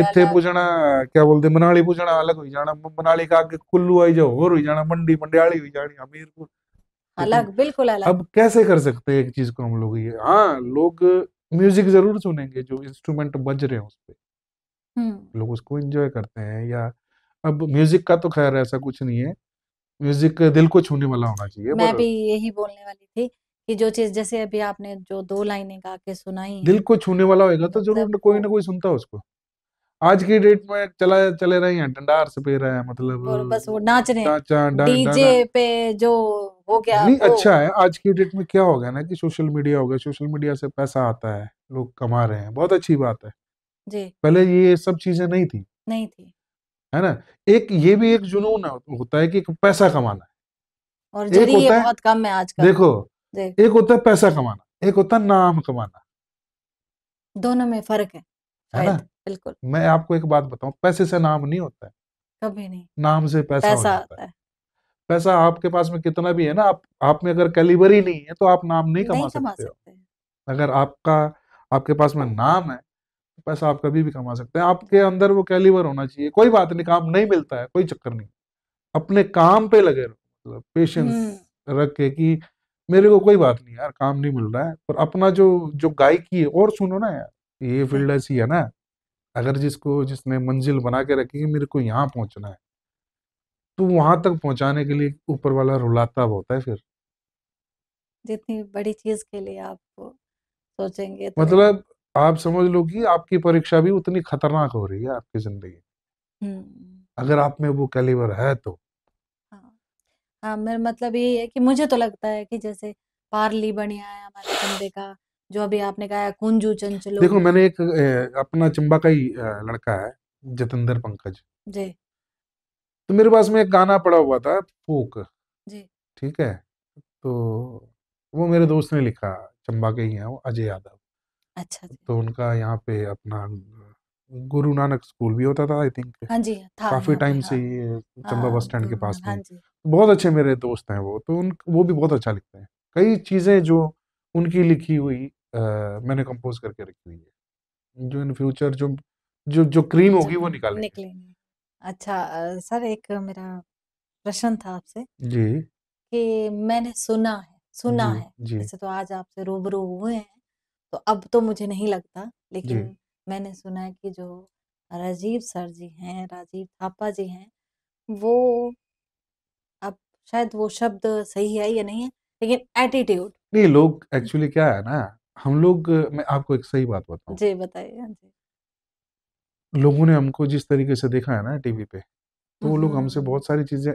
इथे पूजना क्या बोलते मनाली पूजना अलग हो जाना मनाली का आगे कुल्लू आई जाओ और हो जाना मंडी मंडियाली हो जानी हमीरपुर। अलग बिल्कुल अलग। अब कैसे कर सकते हैं एक चीज़ को हम लोग ये? हाँ लोग म्यूज़िक ज़रूर सुनेंगे जो इंस्ट्रूमेंट बज रहे हैं उस पर हम्म। लोग उसको एंजॉय करते हैं या अब म्यूज़िक का तो खैर ऐसा कुछ नहीं है। म्यूज़िक दिल को छूने वाला होना चाहिए मैं भी यही बोलने वाली थी कि जो चीज़ जैसे अभी आपने जो दो लाइनें गा के सुनाई दिल को छूने वाला होगा तो ज़रूर मतलब कोई ना कोई सुनता है उसको। आज की डेट में चला चले रहे हैं डंडार से पे रहे हैं मतलब और बस वो नाच रहे हैं। डीजे पे जो हो गया नहीं अच्छा है आज की डेट में क्या हो गया ना कि सोशल मीडिया हो गया सोशल मीडिया से पैसा आता है लोग कमा रहे हैं बहुत अच्छी बात है। जी। पहले ये सब चीज़ें नहीं थी। नहीं थी। है ना? एक ये भी एक जुनून होता है कि पैसा कमाना है। और ज़रिए बहुत कम है आजकल। देखो एक होता है पैसा कमाना एक होता है नाम कमाना। दोनों में फ़र्क है है ना? बिल्कुल। मैं आपको एक बात बताऊँ पैसे से नाम नहीं होता है। कभी नहीं। नाम से पैसा, पैसा हो जाता है। पैसा आपके पास में कितना भी है ना आप आप में अगर कैलिबर ही नहीं है तो आप नाम नहीं कमा सकते, हो। अगर आपका आपके पास में नाम है पैसा आप कभी भी कमा सकते हैं। आपके अंदर वो कैलिवर होना चाहिए। कोई बात नहीं काम नहीं मिलता है कोई चक्कर नहीं। अपने काम पे लगे रहो मतलब पेशेंस। रख के कि मेरे को कोई बात नहीं यार काम नहीं मिल रहा है। पर अपना जो जो गायकी है और सुनो ना यार ये फ़ील्ड ऐसी है ना अगर जिसको जिसने मंजिल बना के रखी है मेरे को यहाँ पहुँचना है तो वहाँ तक पहुँचाने के लिए ऊपर वाला रुलाता होता है फिर। जितनी बड़ी चीज़ के लिए आप सोचेंगे तो। मतलब आप समझ लो कि आपकी परीक्षा भी उतनी खतरनाक हो रही है आपकी ज़िंदगी। हम्म। अगर आप में वो कैलिबर है तो। हाँ। हाँ मेरा मतलब ये है कि मुझे तो लगता है कि जैसे पारली बढ़िया है हमारे चंबे का जो अभी आपने कहा कुंजू चंचलो देखो मैंने एक अपना चंबा का ही लड़का है जतेंद्र पंकज। जी। तो मेरे पास में एक गाना पड़ा हुआ था फोक। जी। ठीक है? तो वो मेरे दोस्त ने लिखा चंबा के ही हैं वो अजय यादव। अच्छा जी। तो उनका यहाँ पे अपना गुरु नानक स्कूल भी होता था आई थिंक। हाँ जी था काफ़ी टाइम से हाँ। ये चंबा बस हाँ, स्टैंड के पास हाँ में बहुत अच्छे मेरे दोस्त हैं वो तो उन वो भी बहुत अच्छा लिखते हैं। कई चीज़ें जो उनकी लिखी हुई मैंने कंपोज करके रखी हुई है। जो इन फ्यूचर जो जो जो क्रीम होगी वो निकाल निकलेंगे। अच्छा सर एक मेरा प्रश्न था आपसे जी। कि मैंने सुना है सुना जी है। जैसे तो आज आपसे रूबरू हुए हैं। तो अब तो मुझे नहीं लगता लेकिन मैंने सुना है कि जो राजीव सर जी हैं राजीव थापा जी हैं वो अब शायद वो शब्द सही है या नहीं है लेकिन एटीट्यूड नहीं लोग एक्चुअली क्या है ना हम लोग मैं आपको एक सही बात बताऊँ। जी बताइए हाँ जी। लोगों ने हमको जिस तरीके से देखा है ना टीवी पे तो वो लोग हमसे बहुत सारी चीज़ें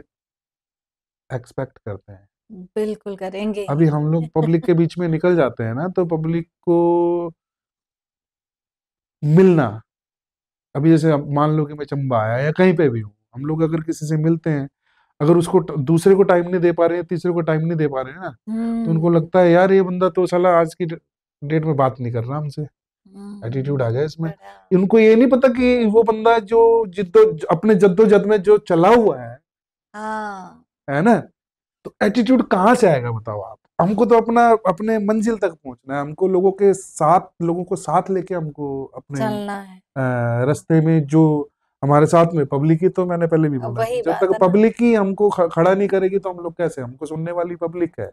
एक्सपेक्ट करते हैं। बिल्कुल करेंगे। अभी हम लोग पब्लिक के बीच में निकल जाते हैं ना तो पब्लिक को मिलना। अभी जैसे मान लो कि मैं चंबा आया या कहीं पे भी हूँ हम लोग अगर किसी से मिलते हैं अगर उसको दूसरे को टाइम नहीं दे पा रहे हैं तीसरे को टाइम नहीं दे पा रहे हैं ना तो उनको हम्म। लगता है यार ये बंदा तो साला आज की डेट में बात नहीं कर रहा हमसे। एटीट्यूड आ गया इसमें। इनको ये नहीं पता कि वो बंदा जो जिद्दो अपने जद्दोजहद में जो चला हुआ है हाँ। है ना? तो एटीट्यूड कहाँ से आएगा बताओ आप? हमको तो अपना अपने मंजिल तक पहुँचना है। हमको लोगों के साथ लोगों को साथ लेके हमको अपने रास्ते में जो हमारे साथ में पब्लिक ही तो मैंने पहले भी बोला जब तक पब्लिक ही हमको खड़ा नहीं करेगी तो हम लोग कैसे? हमको सुनने वाली पब्लिक है।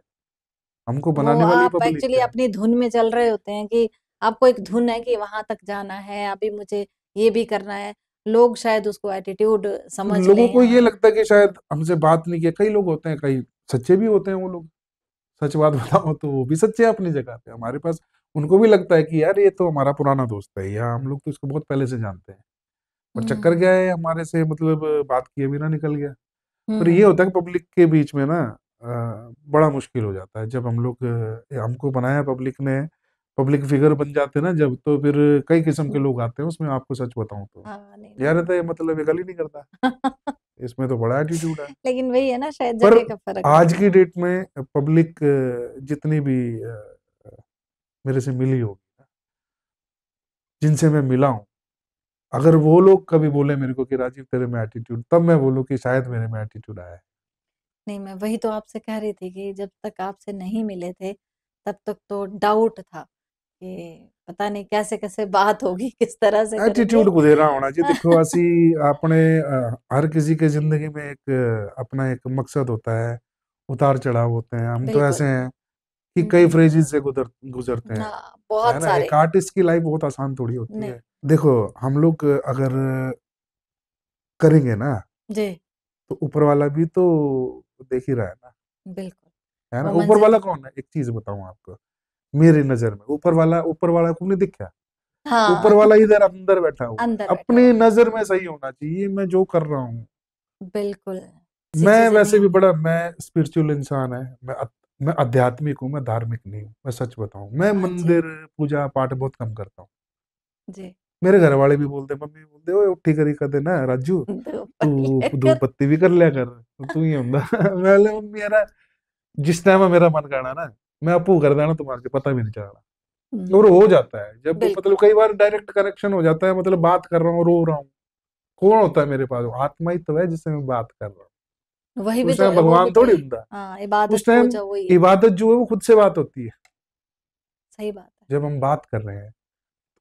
हमको बनाने वाली आप एक्चुअली अपनी धुन में चल रहे होते हैं कि आपको एक धुन है कि वहाँ तक जाना है अभी मुझे ये भी करना है। लोग शायद उसको एटीट्यूड समझ लोगों को ये लगता है कि शायद हमसे बात नहीं किया। कई लोग होते हैं कई सच्चे भी होते हैं वो लोग। सच बात बताओ तो वो भी सच्चे अपनी जगह पे हमारे पास उनको भी लगता है कि यार ये तो हमारा पुराना दोस्त है। या हम लोग तो इसको बहुत पहले से जानते हैं। और चक्कर गया है हमारे से मतलब बात किए भी ना निकल गया। पर ये होता है कि पब्लिक के बीच में ना बड़ा मुश्किल हो जाता है। जब हम लोग हमको बनाया पब्लिक ने पब्लिक फिगर बन जाते ना जब तो फिर कई किस्म के लोग आते हैं उसमें आपको सच बताऊँ तो। हाँ, यार तो ये मतलब ये गल ही नहीं करता। इसमें तो बड़ा एटीट्यूड है। लेकिन वही है ना शायद जगह का फ़र्क आज की डेट में पब्लिक जितनी भी मेरे से मिली होगी जिनसे मैं मिला हूँ अगर वो लोग कभी बोले मेरे को कि राजीव तेरे में एटीट्यूड तब मैं बोलूँ कि शायद मेरे में एटीट्यूड आया है। नहीं मैं वही तो आपसे कह रही थी कि जब तक आपसे नहीं मिले थे तब तक तो डाउट था। कि पता नहीं कैसे कैसे बात होगी किस तरह से एटीट्यूड को दे रहा होना जी। देखो असी अपने हर किसी के ज़िंदगी में एक अपना एक मकसद होता है उतार चढ़ाव होते हैं। हम तो ऐसे हैं कि कई फ्रेजेस से गुजर गुजरते हैं। हाँ, बहुत सारे। एक आर्टिस्ट की लाइफ बहुत आसान थोड़ी होती है। देखो हम लोग अगर करेंगे ना जी। तो ऊपर वाला भी तो देख ही रहा है ना। बिल्कुल। है ना? ऊपर वाला कौन है? एक चीज़ बताऊँ आपको। मेरी नज़र में। ऊपर वाला ऊपर वाला को नहीं दिखा। हाँ। ऊपर वाला इधर अंदर बैठा हुआ। अंदर अपनी नज़र में सही होना चाहिए मैं जो कर रहा हूँ। बिल्कुल। मैं वैसे भी बड़ा मैं स्पिरिचुअल इंसान है मैं मैं आध्यात्मिक हूँ मैं धार्मिक नहीं हूँ मैं सच बताऊँ। मैं हाँ मंदिर पूजा पाठ बहुत कम करता हूँ। मेरे घर वाले भी बोलते मम्मी बोलते ओए उठी करी कर देना राजू तू दो पत्ती भी कर लिया कर तू ही मैं मेरा जिस टाइम मेरा मन करना ना मैं अपू कर देना तुम्हारे पता भी नहीं चलना हम्म। और हो जाता है जब मतलब कई बार डायरेक्ट कनेक्शन हो जाता है मतलब बात कर रहा हूँ रो रहा हूँ। कौन होता है मेरे पास? आत्मा ही तो है जिससे मैं बात कर रहा हूँ। वही भी तो भगवान तो थोड़ी होता। हाँ, इबादत उस टाइम इबादत जो है वो खुद से बात होती है। सही बात है। जब हम बात कर रहे हैं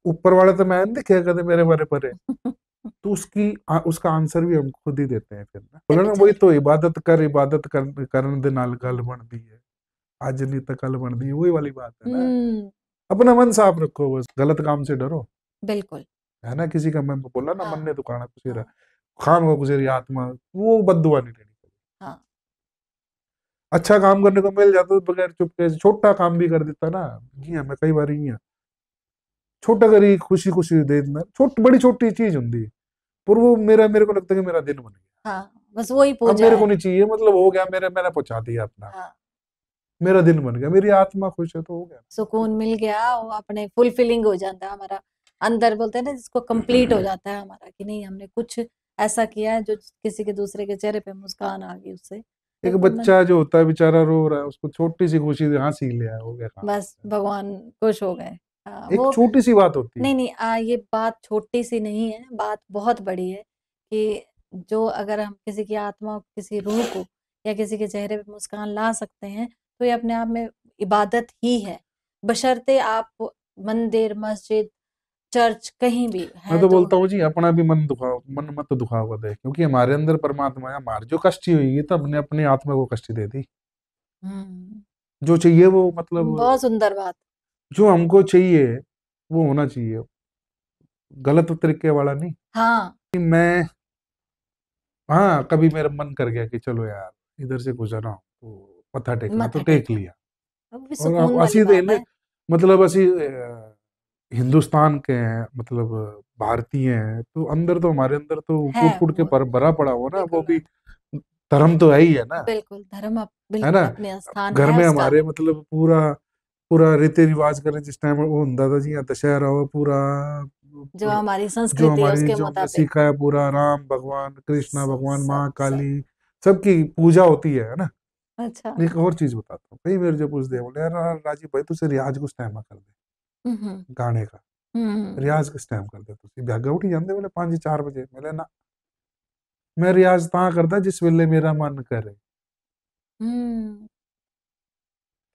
ऊपर वाले तो मैं देखे कहते मेरे बारे पर तो उसकी आ, उसका आंसर भी हम खुद ही देते हैं फिर ना। बोला ना वही तो इबादत कर इबादत कर करने दे नाल गल बन दी है। आज नहीं तो कल बन दी वही वाली बात है ना। हम्म। अपना मन साफ़ रखो बस गलत काम से डरो। बिल्कुल। है ना किसी का मैं बोला ना हाँ। मन ने दुकाना कुछ हाँ। खाम को कुछ आत्मा वो बदुआ नहीं लेनी हाँ। अच्छा काम करने को मिल जाता तो बगैर चुपके छोटा काम भी कर देता ना। जी हाँ मैं कई बार ही। छोटा करी खुशी खुशी दे देना छोट बड़ी छोटी चीज़ होंगी पर वो मेरा मेरे को लगता है कि मेरा दिन बन गया। हाँ, बस वही मेरे को नहीं चाहिए मतलब हो गया मेरे मैंने पहुँचा दिया अपना। हाँ. मेरा दिन बन गया मेरी आत्मा खुश है तो हो गया। सुकून मिल गया वो अपने फुलफिलिंग हो जाता है हमारा। अंदर बोलते हैं ना जिसको कंप्लीट हो जाता है हमारा कि नहीं हमने कुछ ऐसा किया है जो किसी के दूसरे के चेहरे पे मुस्कान आ गई उससे। एक बच्चा जो होता है बेचारा रो रहा है उसको छोटी सी खुशी हँसी लिया हो गया बस भगवान खुश हो गए। हाँ, एक छोटी सी बात होती है। नहीं नहीं आ, ये बात छोटी सी नहीं है बात बहुत बड़ी है कि जो अगर हम किसी की आत्मा किसी रूह को या किसी के चेहरे पे मुस्कान ला सकते हैं तो ये अपने आप में इबादत ही है। बशर्ते आप मंदिर मस्जिद चर्च कहीं भी है मैं तो, तो बोलता हूँ जी अपना भी मन दुखा मन मत दुखा हुआ दे क्योंकि हमारे अंदर परमात्मा है हमारे जो कष्टी हुई तो अपने अपनी आत्मा को कष्टी दे दी। हम्म। जो चाहिए वो मतलब बहुत सुंदर बात। जो हमको चाहिए वो होना चाहिए। गलत तरीके वाला नहीं। हाँ। मैं हाँ कभी मेरा मन कर गया कि चलो यार इधर से गुजरा तो पता टेकना तो टेक लिया। और असी तो मतलब असी हिंदुस्तान के हैं मतलब भारतीय हैं तो अंदर तो हमारे अंदर तो फूट फूट के पर भरा पड़ा हुआ ना वो भी धर्म तो है ही है ना। बिल्कुल धर्म है ना? घर में हमारे मतलब पूरा पूरा रीति रिवाज करें जिस टाइम वो ਹੁੰਦਾ था जी दशहरा हो पूरा जो हमारी संस्कृति जो हमारी उसके जो सीखा है पूरा राम भगवान कृष्णा भगवान माँ काली सबकी पूजा होती है ना? अच्छा। एक और चीज़ बताता हूँ। कई मेरे जो पूछते हैं बोले यार राजीव भाई तुझे रियाज कुछ टाइम कर दे। गाने का। रियाज किस टाइम कर दे तुझे भ्यागा उठी जाते बोले पाँच चार बजे। बोले ना। मैं रियाज ता करता जिस वेले मेरा मन करे।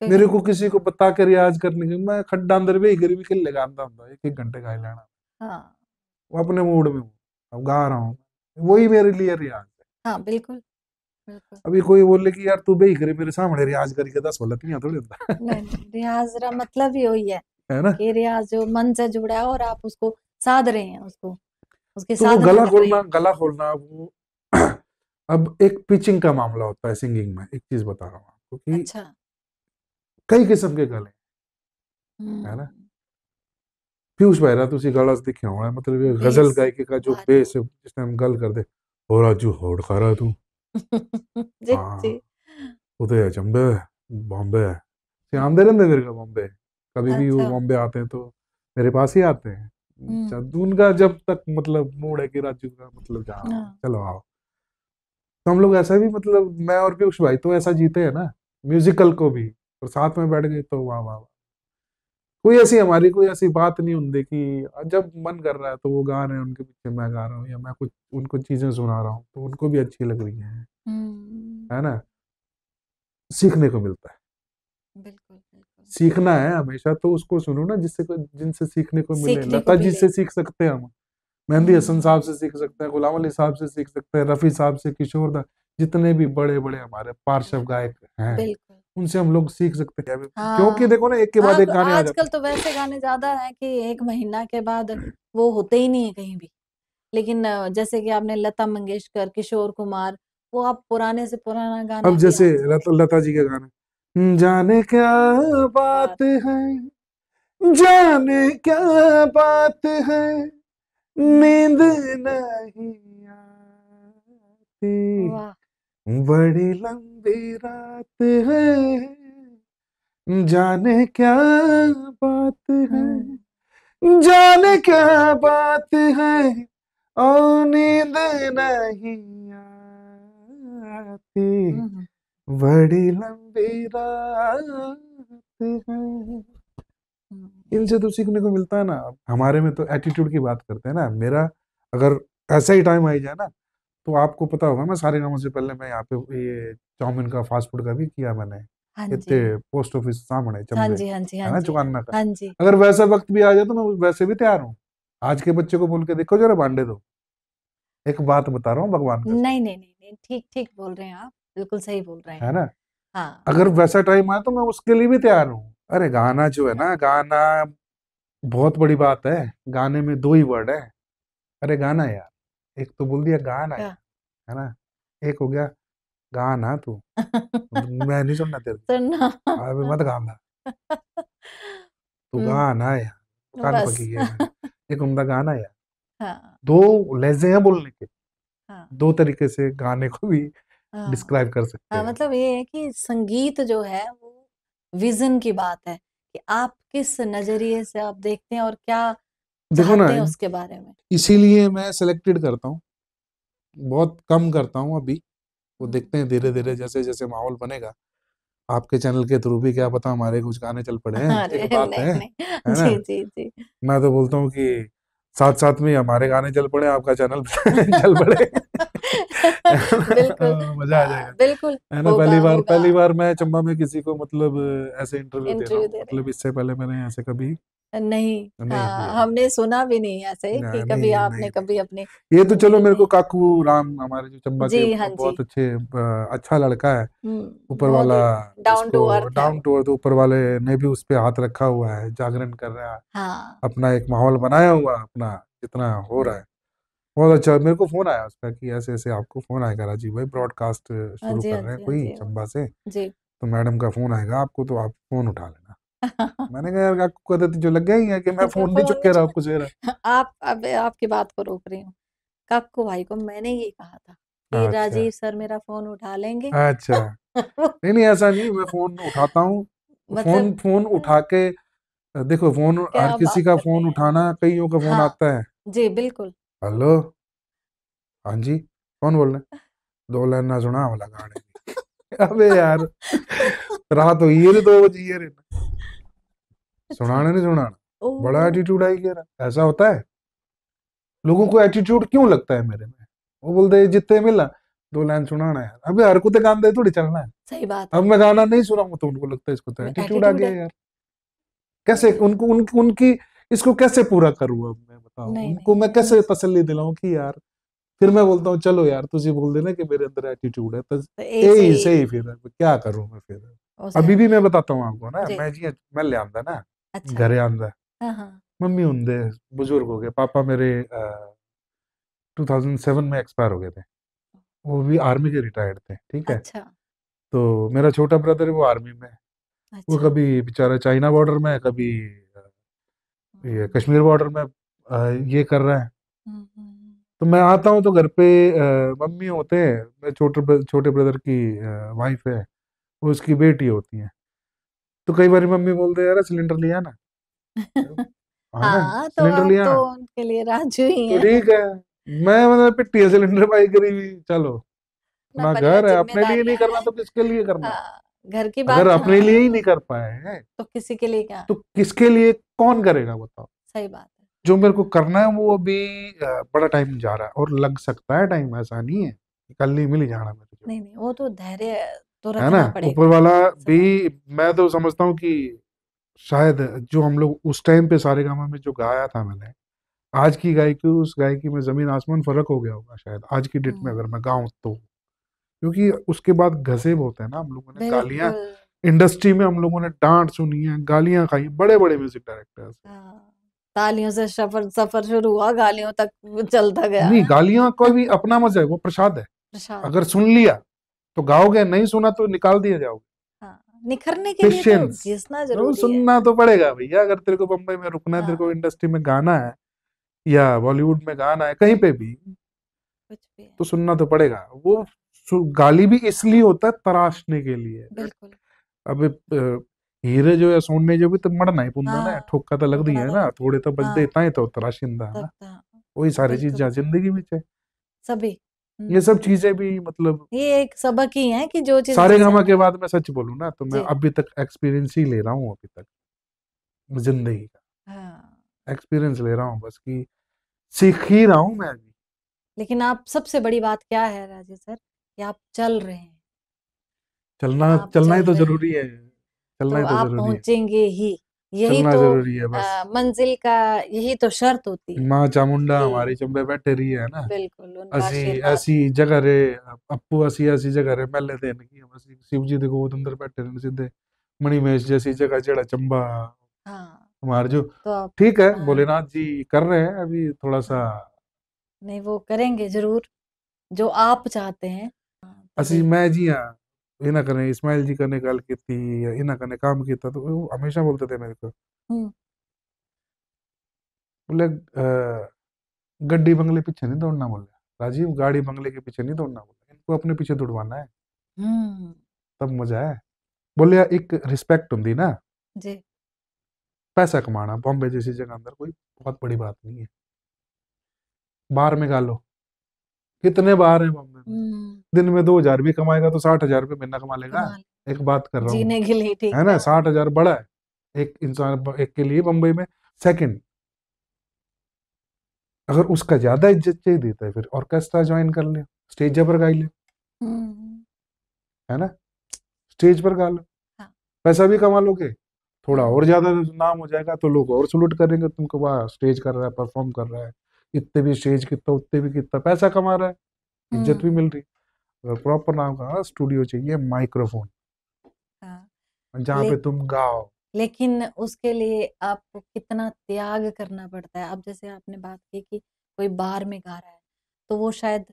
मेरे को किसी को बता के रियाज करने की मैं खड्डा अंदर भी करी भी खेल लगाता हूँ एक एक घंटे गा लेना। हाँ। वो अपने मूड में हूँ। अब गा रहा हूँ। वही मेरे लिए रियाज है। हाँ बिल्कुल। अभी कोई बोले कि यार तू बेही करे मेरे सामने रियाज करके दस बोला नहीं थोड़ी होता। रियाज का मतलब ही वही है है ना? कि रियाज जो मन से जुड़ा है और आप उसको साध रहे हैं उसको उसके तो साथ गला खोलना गला खोलना वो अब एक पिचिंग का मामला होता है सिंगिंग में एक चीज़ बता रहा हूँ आपको कि अच्छा। कई किस्म के गले है ना? हम्म। पीयूष भाईरा तुसी गला दिखे होना मतलब ये गज़ल गायकी का जो बेस है जिस टाइम गल कर दे हो राजू होड़ खा रहा तू। जी जी उदय चंबे बॉम्बे से आमदे रहते मेरे का बॉम्बे कभी भी वो अच्छा। बॉम्बे आते हैं तो मेरे पास ही आते हैं। उनका जब तक मतलब मूड है कि राजू का मतलब जहाँ हाँ। चलो आओ तो हम लोग ऐसा भी मतलब मैं और पीयूष भाई तो ऐसा जीते हैं ना म्यूजिकल को भी और साथ में बैठ गए तो वाह वाह वाह कोई ऐसी हमारी कोई ऐसी बात नहीं होती कि जब मन कर रहा है तो वो गा रहे हैं उनके पीछे मैं गा रहा हूँ या मैं कुछ उनको चीज़ें सुना रहा हूँ तो उनको भी अच्छी लग रही हैं। हम्म। है ना? सीखने को मिलता है। बिल्कुल सीखना है हमेशा तो उसको सुनो ना जिससे जिनसे सीखने को मिले लता जी से सीख सकते हैं हम। मेहंदी हसन साहब से सीख सकते हैं गुलाम अली साहब से सीख सकते हैं रफी साहब से किशोर दा जितने भी बड़े बड़े हमारे पार्श्व गायक हैं। उनसे हम लोग सीख सकते हैं हाँ। क्योंकि देखो ना एक के बाद एक गाने आजकल तो वैसे गाने ज़्यादा है कि एक महीना के बाद वो होते ही नहीं है कहीं भी। लेकिन जैसे कि आपने लता मंगेशकर किशोर कुमार वो आप पुराने से पुराना गाना अब जैसे लता, लता जी के गाने जाने क्या बात है। जाने क्या बात है नींद नहीं आती। बड़ी लंबी रात है। जाने क्या बात है। जाने क्या बात है। और नींद नहीं आती। बड़ी लंबी रात है। इनसे तो सीखने को मिलता है ना। हमारे में तो एटीट्यूड की बात करते हैं ना। मेरा अगर ऐसा ही टाइम आई जाए ना तो आपको पता होगा मैं सारे कामों से पहले मैं यहाँ पे ये चाउमीन का फास्ट फ़ूड का भी किया मैंने। हाँ इतने पोस्ट ऑफ़िस सामने हाँ जी हाँ जी हाँ ना चुकाना का। हाँ जी। अगर वैसा वक्त भी आ जाए तो मैं वैसे भी तैयार हूँ। आज के बच्चे को बोल के देखो जरा बांडे दो। एक बात बता रहा हूँ भगवान नहीं नहीं नहीं ठीक ठीक बोल रहे हैं आप बिल्कुल सही बोल रहे हैं। है ना? हाँ। अगर वैसा टाइम आए तो मैं उसके लिए भी तैयार हूँ। अरे गाना जो है ना गाना बहुत बड़ी बात है गाने में दो ही वर्ड है। अरे गाना यार। एक तो बोल दिया गाना है। है ना? एक हो गया गाना तू। मैं नहीं सुनना तेरे सुनना। अबे मत गाना तू हम्म। गाना यार। कान पकी है एक उम्दा गाना यार हाँ। दो लहजे हैं बोलने के। हाँ। दो तरीके से गाने को भी हाँ। डिस्क्राइब कर सकते हाँ, मतलब ये है कि संगीत जो है वो विजन की बात है कि आप किस नज़रिए से आप देखते हैं और क्या देखो ना उसके बारे में। इसीलिए मैं सिलेक्टेड करता हूँ। बहुत कम करता हूँ अभी। वो हम्म। देखते हैं धीरे धीरे जैसे जैसे माहौल बनेगा। आपके चैनल के थ्रू भी क्या पता हमारे कुछ गाने चल पड़े हैं एक बात नहीं, है, नहीं। है ना? जी जी जी। मैं तो बोलता हूँ कि साथ साथ में हमारे गाने चल पड़े आपका चैनल चल पड़े। मज़ा आ जाएगा। बिल्कुल है ना पहली बार पहली बार मैं चंबा में किसी को मतलब ऐसे इंटरव्यू दे रहा हूँ। मतलब इससे पहले मैंने ऐसे कभी नहीं, नहीं हाँ, हमने सुना भी नहीं ऐसे कि कभी नहीं, आपने नहीं, कभी अपने ये तो चलो मेरे को काकू राम हमारे जो चंबा के हाँ बहुत अच्छे अच्छा लड़का है। हम्म, ऊपर वाला down to earth down to earth ऊपर वाले ने भी उस पे हाथ रखा हुआ है जागरण कर रहा है। हाँ। अपना एक माहौल बनाया हुआ अपना जितना हो रहा है। बहुत अच्छा। मेरे को फ़ोन आया उसका कि ऐसे ऐसे आपको फ़ोन आएगा राजीव भाई ब्रॉडकास्ट हाँ शुरू कर रहे हैं कोई चंबा से जी। तो मैडम का फ़ोन आएगा आपको तो आप फ़ोन उठा लेना। मैंने कहा यार आपको आदत जो लग गई है कि मैं फ़ोन नहीं चुप के रहा कुछ आप अब आपकी बात को रोक रही हूँ। काकू भाई को मैंने ये कहा था कि अच्छा। राजीव सर मेरा फ़ोन उठा लेंगे। अच्छा। नहीं नहीं ऐसा नहीं मैं फ़ोन उठाता हूँ। मतलब, फ़ोन फ़ोन उठा के देखो फ़ोन हर किसी का फ़ोन उठाना कईयों का फ़ोन हाँ, आता है। जी बिल्कुल। हेलो? हाँ जी कौन बोल रहे दो लाइन ना सुना वाला गाने अबे यार रात हो ये रे दो बजे ये रे। सुनाना नहीं सुनाना? बड़ा एटीट्यूड आई कह ऐसा होता है? लोगों को एटीट्यूड क्यों लगता है मेरे में? वो बोलते हैं जितने मिला दो लाइन सुनाना है। अभी हर को गान दे थोड़ी चलना है। सही बात अब मैं गाना नहीं सुनाऊँगा तो उनको लगता है इसको तो एटीट्यूड आ गया यार। कैसे? उनको उन, उनकी इसको कैसे पूरा करूँ अब मैं? बताऊँ उनको मैं कैसे तसल्ली दिलाऊं कि यार फिर मैं बोलता हूँ चलो यार तुझे बोल देना कि मेरे अंदर एटीट्यूड है तो यही सही फिर क्या करूँ मैं फिर? अभी भी मैं बताता हूँ आपको ना मैं जी मैं ले आंदा ना अच्छा। घरे आंदा हाँ, हाँ। मम्मी होंगे बुज़ुर्ग हो गए पापा मेरे टू थाउज़ेंड सेवन में एक्सपायर हो गए थे। वो भी आर्मी के रिटायर्ड थे ठीक है? अच्छा। तो मेरा छोटा ब्रदर है वो आर्मी में अच्छा। वो कभी बेचारा चाइना बॉर्डर में कभी ये हाँ। कश्मीर बॉर्डर में ये कर रहा है। तो मैं आता हूँ तो घर पे मम्मी होते हैं मेरे छोटे छोटे ब्रदर की वाइफ है वो उसकी बेटी होती है। तो कई बार मम्मी बोलते यार सिलेंडर लिया ना हाँ, तो सिलेंडर लिया तो उनके लिए राजू ही तो ठीक है मैं मतलब पिट्टी सिलेंडर पाई करी हुई चलो अपना घर है अपने लिए नहीं करना तो किसके लिए करना? हाँ, घर की बात अगर अपने लिए ही नहीं कर पाए हैं तो किसी के लिए क्या? तो किसके लिए कौन करेगा बताओ? सही बात। है जो मेरे को करना है वो अभी बड़ा टाइम जा रहा है और लग सकता है टाइम ऐसा नहीं है कल नहीं मिल जाना मेरे नहीं नहीं वो तो धैर्य तो है ना? ऊपर वाला भी मैं तो समझता हूँ कि शायद जो हम लोग उस टाइम पे सारे गामा में जो गाया था मैंने आज की गायकी उस गायकी में ज़मीन आसमान फ़र्क हो गया होगा शायद आज की डेट में अगर मैं गाऊं तो। क्योंकि उसके बाद घसे बहुत है ना हम लोगों ने गालियाँ इंडस्ट्री में हम लोगों ने डांट सुनी है गालियाँ खाई बड़े बड़े म्यूज़िक डायरेक्टर्स तालियों से सफ़र सफ़र शुरू हुआ गालियों तक चलता गया। नहीं गालियाँ कोई भी अपना मज़ा है वो प्रसाद है। प्रसाद। अगर सुन लिया तो गाओगे नहीं सुना तो निकाल दिया जाओगे। हाँ, निखरने के लिए तो घिसना ज़रूरी सुनना तो पड़ेगा भैया अगर तेरे को बम्बई में रुकना है तेरे को इंडस्ट्री हाँ। में गाना है या बॉलीवुड में गाना है कहीं पे भी कुछ भी तो सुनना तो पड़ेगा। वो गाली भी इसलिए होता है तराशने के लिए। बिल्कुल। अब हीरे जो है सोने जो भी तो मरना ही पुंदा ना हाँ। ठोका तो लगती है ना थोड़े तो बजते हाँ। इतना ही तो तराशिंदा है ना वही सारी चीज़ें ज़िंदगी में है सभी ये सब चीज़ें भी मतलब ये एक सबक ही है कि जो चीज़ सारे गामा के बाद मैं सच बोलूँ ना तो मैं अभी तक एक्सपीरियंस ही ले रहा हूँ अभी तक ज़िंदगी का। एक्सपीरियंस हाँ। ले रहा हूँ बस कि सीख ही रहा हूँ मैं अभी। लेकिन आप सबसे बड़ी बात क्या है राजेश सर? कि आप चल रहे हैं। चलना चलना ही तो ज़रूरी है। चलना तो तो आप पहुँचेंगे ही। यही तो ज़रूरी है बस। आ, मंजिल का यही तो शर्त होती है। माँ चामुंडा हमारी चंबे बैठे रही है ना। बिल्कुल ऐसी ऐसी जगह रे अप्पू ऐसी ऐसी जगह रे पहले देन की बस शिव जी देखो अंदर बैठे रहने सीधे मणिमेश जैसी जगह जेड़ा चंबा हाँ। हमारे जो। तो ठीक है हाँ, भोलेनाथ जी कर रहे हैं अभी थोड़ा सा नहीं वो करेंगे ज़रूर जो आप चाहते हैं। हाँ, असी मैं जी हाँ। इना कने इस्माइल जी कने गल की थी या इना कने काम किया तो वो हमेशा बोलते थे मेरे को। हम्म। बोले गड्डी बंगले पीछे नहीं दौड़ना बोले। राजीव गाड़ी बंगले के पीछे नहीं दौड़ना बोले। इनको अपने पीछे दौड़वाना है। हम्म। तब मज़ा है। बोले एक रिस्पेक्ट होती ना। जी। पैसा कमाना बॉम्बे जैसी जगह अंदर कोई बहुत बड़ी बात नहीं है। बाहर में गालो कितने बाहर है बॉम्बे में हम्म। दिन में दो हज़ार भी कमाएगा तो साठ हज़ार रुपये महीना कमा लेगा। एक बात कर रहा हूँ। के लिए है ना? साठ हज़ार बड़ा है। एक इंसान एक के लिए बम्बई में। सेकंड अगर उसका ज़्यादा इज़्ज़त चाहिए देता है फिर ऑर्केस्ट्रा ज्वाइन कर ले? स्टेज पर गा ले। हम्म। है ना? स्टेज पर गा लो। हाँ। पैसा भी कमा लोगे। थोड़ा और ज़्यादा नाम हो जाएगा तो लोग और सलूट करेंगे। तुमको वाह स्टेज कर रहा है परफॉर्म कर रहा है। इतने भी स्टेज कितना उतने भी कितना पैसा कमा रहा है इज़्ज़त भी हम्म। मिल रही अगर प्रॉपर नाम का स्टूडियो चाहिए माइक्रोफोन। हाँ। जहाँ पे तुम गाओ। लेकिन उसके लिए आपको कितना त्याग करना पड़ता है? अब जैसे आपने बात की कि कोई बाहर में गा रहा है तो वो शायद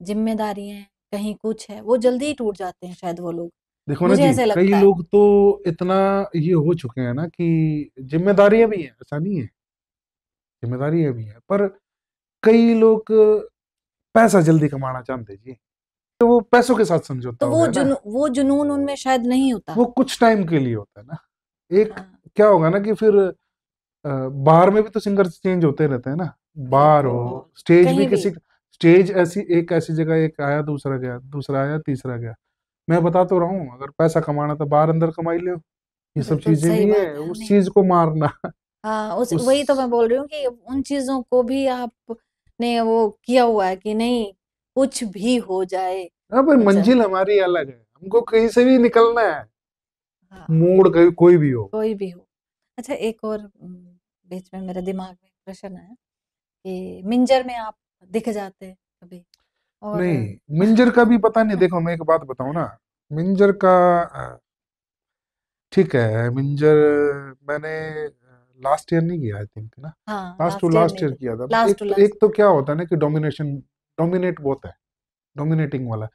ज़िम्मेदारी है कहीं कुछ है वो जल्दी ही टूट जाते हैं शायद वो लोग। देखो ना जी कई लोग तो इतना ये हो चुके हैं ना कि जिम्मेदारियाँ भी है ऐसा नहीं है। जिम्मेदारियाँ भी है पर कई लोग पैसा जल्दी कमाना चाहते जी। तो वो पैसों के साथ समझौता तो वो जुनू, वो जुनून उनमें शायद नहीं होता। वो कुछ टाइम के लिए होता है ना। एक हाँ। क्या होगा ना कि फिर बाहर में भी तो सिंगर चेंज होते रहते हैं ना। बाहर हो स्टेज भी किसी स्टेज ऐसी एक ऐसी जगह एक आया दूसरा गया दूसरा आया तीसरा गया। मैं बता तो रहा हूँ अगर पैसा कमाना तो बाहर अंदर कमाई लो ये सब चीज़ें नहीं है उस चीज़ को मारना। हाँ उस, उस वही तो मैं बोल रही हूँ कि उन चीज़ों को भी आप ने वो किया हुआ है कि नहीं कुछ भी हो जाए अच्छा। मंजिल हमारी अलग है। हमको कहीं से भी निकलना है। हाँ। मूड कहीं कोई भी हो। कोई भी हो। अच्छा एक और बीच में मेरे दिमाग में प्रश्न है कि मिंजर में आप दिख जाते हैं कभी? और नहीं मिंजर का भी पता नहीं। देखो मैं एक बात बताऊँ ना। मिंजर का ठीक है मिंजर मैंने लास्ट ईयर नहीं किया आई थिंक ना? लास्ट टू लास्ट ईयर किया। था। एक, तो, एक तो क्या होता है ना कि डोमिनेशन डोमिनेट बहुत है डोमिनेटिंग वाला।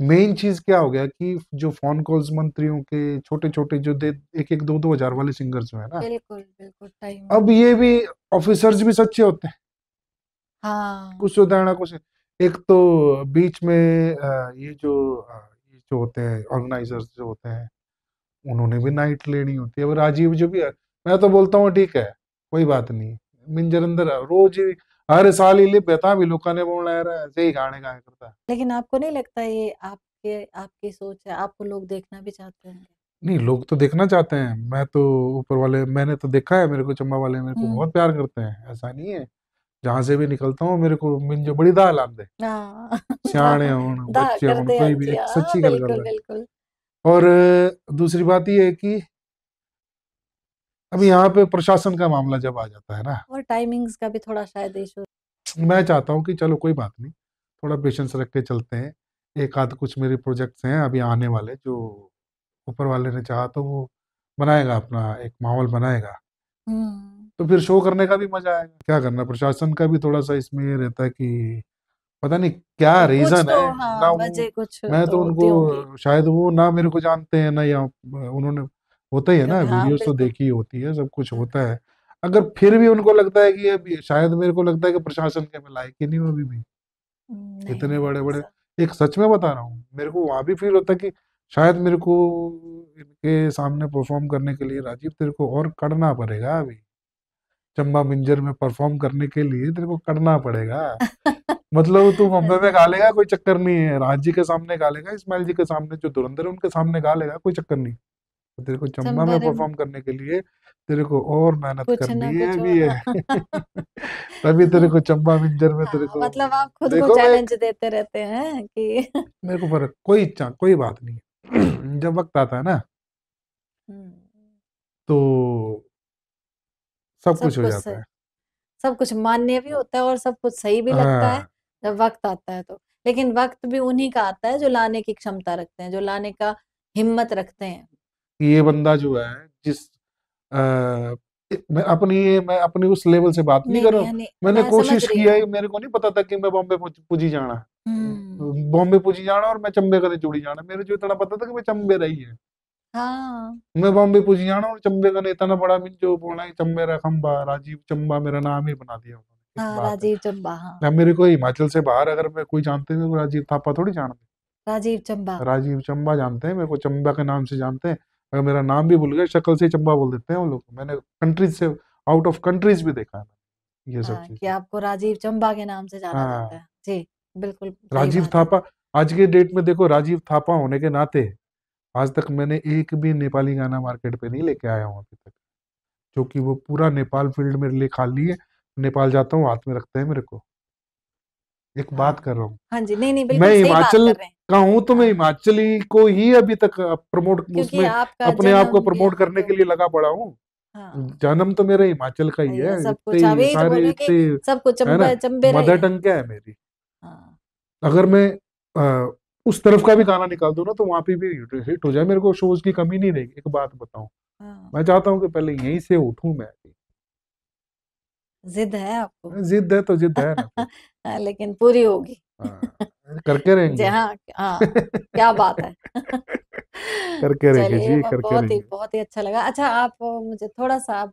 मेन चीज़ क्या हो गया कि जो फ़ोन कॉल्स मंत्रियों के छोटे छोटे जो दे एक एक दो दो हज़ार वाले सिंगर्स जो है ना बिल्कुल बिल्कुल टाइम अब ये भी ऑफिसर्स भी सच्चे होते हैं। हाँ। कुछ ना कुछ एक तो बीच में ये जो ये जो होते हैं ऑर्गेनाइजर्स जो होते हैं उन्होंने भी नाइट लेनी होती है। और राजीव जो भी है मैं तो बोलता हूँ ठीक है कोई बात नहीं। मिंजर अंदर रोज ही हर साल ही बेता भी लोग ने बोलना है ऐसे ही गाने गाया करता लेकिन आपको नहीं लगता ये आपके आपकी सोच है? आपको लोग देखना भी चाहते हैं नहीं लोग तो देखना चाहते हैं। मैं तो ऊपर वाले मैंने तो देखा है मेरे को चंबा वाले मेरे को हम्म। बहुत प्यार करते हैं। ऐसा नहीं है। जहाँ से भी निकलता हूँ मेरे को मिंजो बड़ी दाल आंदे। हाँ। सियाने होन बच्चे होन कोई भी सच्ची गल कर रहा है। और दूसरी बात ये है कि अभी यहाँ पे प्रशासन का मामला जब आ जाता है ना। और टाइमिंग्स का भी थोड़ा शायद इशू मैं चाहता हूँ कि चलो कोई बात नहीं थोड़ा पेशेंस रख के चलते हैं। एक आध कुछ मेरे प्रोजेक्ट्स हैं अभी आने वाले जो ऊपर वाले ने चाहा तो वो बनाएगा अपना एक माहौल बनाएगा। हम्म। तो फिर शो करने का भी मज़ा आएगा। क्या करना प्रशासन का भी थोड़ा सा इसमें ये रहता है कि पता नहीं क्या रीजन तो है। हाँ ना कुछ मैं तो तो उनको शायद वो ना मेरे को जानते हैं ना या उन्होंने होता ही है ना हाँ वीडियोस तो देखी होती है सब कुछ होता है। अगर फिर भी उनको लगता है कि अभी शायद मेरे को लगता है कि प्रशासन के मैं लायक ही नहीं हूँ अभी भी। इतने बड़े बड़े एक सच में बता रहा हूँ मेरे को वहाँ भी फील होता है कि शायद मेरे को इनके सामने परफॉर्म करने के लिए राजीव तेरे को और करना पड़ेगा अभी। चंबा मिंजर में परफॉर्म करने के लिए तेरे को करना पड़ेगा। मतलब तू बॉम्बे में गा लेगा कोई चक्कर नहीं है। राज जी के सामने गा लेगा इस्माइल जी के सामने जो धुरंधर है उनके सामने गा लेगा कोई चक्कर नहीं। तो तेरे को चंबा में चंबा परफॉर्म करने के लिए तेरे को और मेहनत कुछ ना करनी है कुछ अभी हाँ है तभी तेरे को चंबा मिंजर में तेरे हाँ, को मतलब आप खुद को देखो मैं चैलेंज देते रहते हैं कि मेरे को फ़र्क कोई इच्छा कोई बात नहीं है। जब वक्त आता है ना हम्म, तो सब सब कुछ हो कुछ जाता सही है। सब कुछ मान्य भी होता है और सब कुछ सही भी लगता है हाँ। जब वक्त आता है तो। लेकिन वक्त भी उन्हीं का आता है जो लाने की क्षमता रखते हैं जो लाने का हिम्मत रखते हैं। ये बंदा जो है जिस आ, मैं अपनी मैं अपनी उस लेवल से बात नहीं नहीं कर रहा हूँ। मैंने कोशिश की है। मेरे को नहीं पता था कि मैं बॉम्बे पुज- जाना हम्म। बॉम्बे पुजी जाना और मैं चंबे कदे जुड़ी जाना। मेरे जो इतना पता था कि मैं चंबे रही है। हाँ। मैं बॉम्बे पुजी जाना और चंबे का इतना बड़ा मिल जो बोला है चंबे रा खंबा राजीव चंबा मेरा नाम ही बना दिया हाँ है राजीव चंबा हाँ। मेरे को हिमाचल से बाहर अगर मैं कोई जानते हैं तो राजीव थापा थोड़ी जानते राजीव चंबा। राजीव चंबा जानते हैं मेरे को चंबा के नाम से जानते हैं। अगर मेरा नाम भी भूल गया शक्ल से चंबा बोल देते हैं वो लोग। मैंने कंट्रीज़ से आउट ऑफ़ कंट्रीज़ भी देखा है ये सब हाँ कि आपको राजीव चंबा के नाम से जाना जाता हाँ। है। जी बिल्कुल राजीव बात थापा आज के डेट में देखो राजीव थापा होने के नाते आज तक मैंने एक भी नेपाली गाना मार्केट पे नहीं लेके आया हूँ अभी तक। जो कि वो पूरा नेपाल फ़ील्ड मेरे लिए खाली है। नेपाल जाता हूँ हाथ में रखते हैं मेरे को। एक बात हाँ। कर रहा हूँ। हाँ जी नहीं नहीं मैं बिल्कुल बात हिमाचल कर का हूँ तो मैं हिमाचली को ही अभी तक प्रमोट उसमें अपने आप को प्रमोट करने के लिए लगा पड़ा हूँ। हाँ। जन्म तो मेरा हिमाचल का ही है सब कुछ तो सारे सब कुछ मदर टंग क्या है मेरी? हाँ। अगर मैं अ, उस तरफ़ का भी गाना निकाल दू ना तो वहाँ पे भी हिट हो जाए मेरे को शोज़ की कमी नहीं रहेगी एक बात बताऊँ। हाँ। मैं चाहता हूँ कि पहले यहीं से उठूं मैं जिद है आपको। जिद है तो जिद है हाँ, लेकिन पूरी होगी। करके जी रहेंगे। हाँ हाँ क्या बात है। करके रहेंगे चलिए जी करके बहुत ही रहेंगे। बहुत ही अच्छा लगा। अच्छा आप मुझे थोड़ा सा आप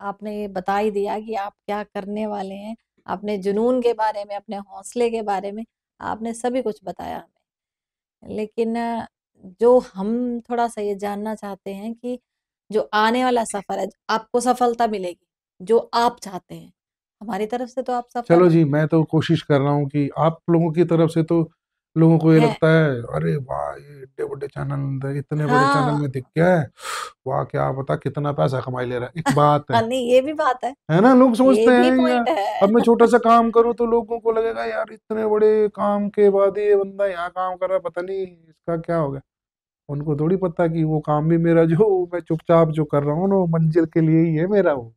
आपने ये बता ही दिया कि आप क्या करने वाले हैं। अपने जुनून के बारे में अपने हौसले के बारे में आपने सभी कुछ बताया हमें। लेकिन जो हम थोड़ा सा ये जानना चाहते हैं कि जो आने वाला सफ़र है आपको सफलता मिलेगी जो आप चाहते हैं हमारी तरफ़ से तो आप सफल चलो जी मैं तो कोशिश कर रहा हूँ कि आप लोगों की तरफ़ से तो लोगों को ये है। लगता है अरे वाह ये इतने बड़े चैनल इतने बड़े चैनल हाँ। में दिख गया है। वाह क्या पता कितना पैसा कमाई ले रहा है। एक बात है। हाँ नहीं ये भी बात है। है ना? लोग सोचते हैं है। अब मैं छोटा सा काम करूँ तो लोगों को लगेगा यार इतने बड़े काम के बाद ये बंदा यहाँ काम कर रहा है पता नहीं इसका क्या हो गया? उनको थोड़ी पता कि वो काम भी मेरा जो मैं चुपचाप जो कर रहा हूँ ना मंजिल के लिए ही है मेरा वो।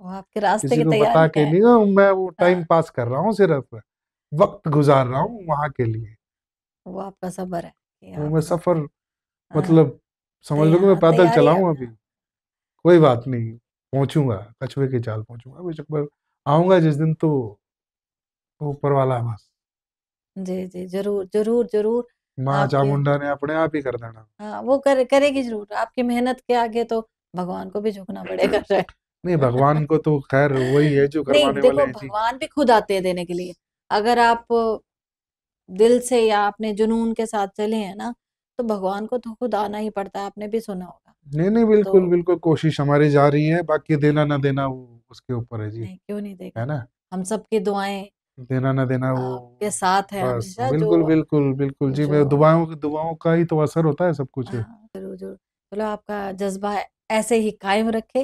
वो आपके रास्ते किसी की को बता के नहीं ना मैं वो टाइम हाँ पास कर रहा हूँ सिर्फ़ वक्त गुजार रहा हूँ वहाँ के लिए। वो आपका सबर है वो मैं सफ़र हाँ मतलब समझ लो कि मैं पैदल चला हूँ अभी। कोई बात नहीं पहुंचूँगा कछुए की चाल पहुंचूँगा बेशक पर आऊँगा जिस दिन तो ऊपर वाला है बस। जी जी ज़रूर ज़रूर ज़रूर। माँ चामुंडा ने अपने आप ही कर देना। हाँ वो करे करेगी ज़रूर आपकी मेहनत के आगे तो भगवान को भी झुकना पड़ेगा नहीं भगवान को तो खैर वही है जो नहीं करवाने वाले देखो हैं जी। भगवान भी खुद आते हैं देने के लिए। अगर आप दिल से या अपने जुनून के साथ चले हैं ना तो भगवान को तो खुद आना ही पड़ता है आपने भी सुना होगा। नहीं नहीं बिल्कुल तो बिल्कुल कोशिश हमारी जा रही है बाकी देना ना देना वो उसके ऊपर है जी। नहीं क्यों नहीं देगा है ना? हम सबकी दुआएँ देना ना देना वो आपके साथ है बस हमेशा बिल्कुल जो बिल्कुल बिल्कुल जी मेरे जो दुआओं की दुआओं का ही तो असर होता है सब कुछ। हाँ ज़रूर ज़रूर। चलो आपका जज्बा ऐसे ही कायम रखे।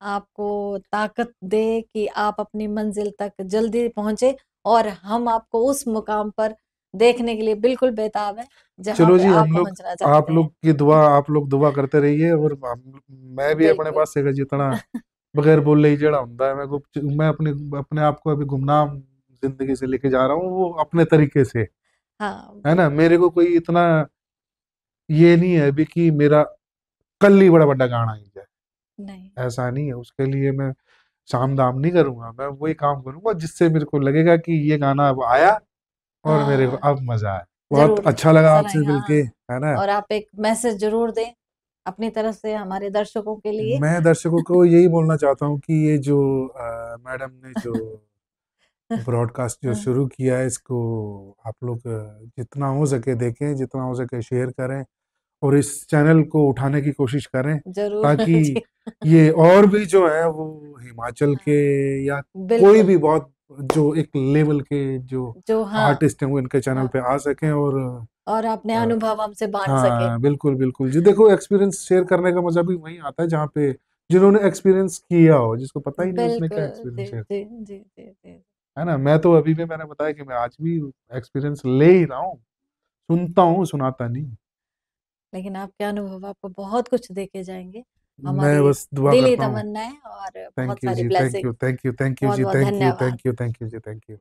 आपको ताकत दे कि आप अपनी मंजिल तक जल्दी पहुँचे और हम आपको उस मुकाम पर देखने के लिए बिल्कुल बेताब है चलो जी हम लोग आप लोग की दुआ आप लोग दुआ करते रहिए और मैं भी अपने पास से जितना बगैर बोले ही जेड़ा ਹੁੰਦਾ है। मैं मैं अपने अपने आप को अभी गुमनाम ज़िंदगी से लेके जा रहा हूँ वो अपने तरीके से। हाँ है ना? मेरे को कोई इतना ये नहीं है अभी कि मेरा कल ही बड़ा बड़ा गाना ही नहीं। ऐसा नहीं है उसके लिए मैं शाम दाम नहीं करूँगा मैं वही काम करूँगा जिससे मेरे को लगेगा कि ये गाना अब आया और मेरे को हाँ। अब मज़ा आया। बहुत अच्छा लगा आपसे मिलके हाँ है ना? और आप एक मैसेज ज़रूर दें अपनी तरफ़ से हमारे दर्शकों के लिए। मैं दर्शकों को यही बोलना चाहता हूँ कि ये जो मैडम ने जो ब्रॉडकास्ट जो हाँ, शुरू किया है इसको आप लोग जितना हो सके देखें जितना हो सके शेयर करें। और इस चैनल को उठाने की कोशिश करें ताकि ये और भी जो है वो हिमाचल हाँ। के या कोई भी बहुत जो एक लेवल के जो जो हाँ। आर्टिस्ट हैं वो इनके चैनल हाँ। पे आ सकें और और अपने अनुभव हमसे बांट सके। हाँ बिल्कुल बिल्कुल। जी देखो एक्सपीरियंस शेयर करने का मज़ा भी वहीं आता है जहाँ पे जिन्होंने एक्सपीरियंस किया हो जिसको पता ही नहीं उसने क्या एक्सपीरियंस शेयर जी जी जी जी। है ना? मैं तो अभी भी मैंने बताया कि मैं आज भी एक्सपीरियंस ले ही रहा हूँ। सुनता हूँ सुनाता नहीं। लेकिन आपके अनुभव आपको बहुत कुछ देके जाएँगे। मैं बस दुआ दिली करता हूँ। तमन्ना है और थैंक बहुत यू सारी जी thank blessing you thank you thank you ji thank you धन्यवाद। Thank you thank you ji thank you.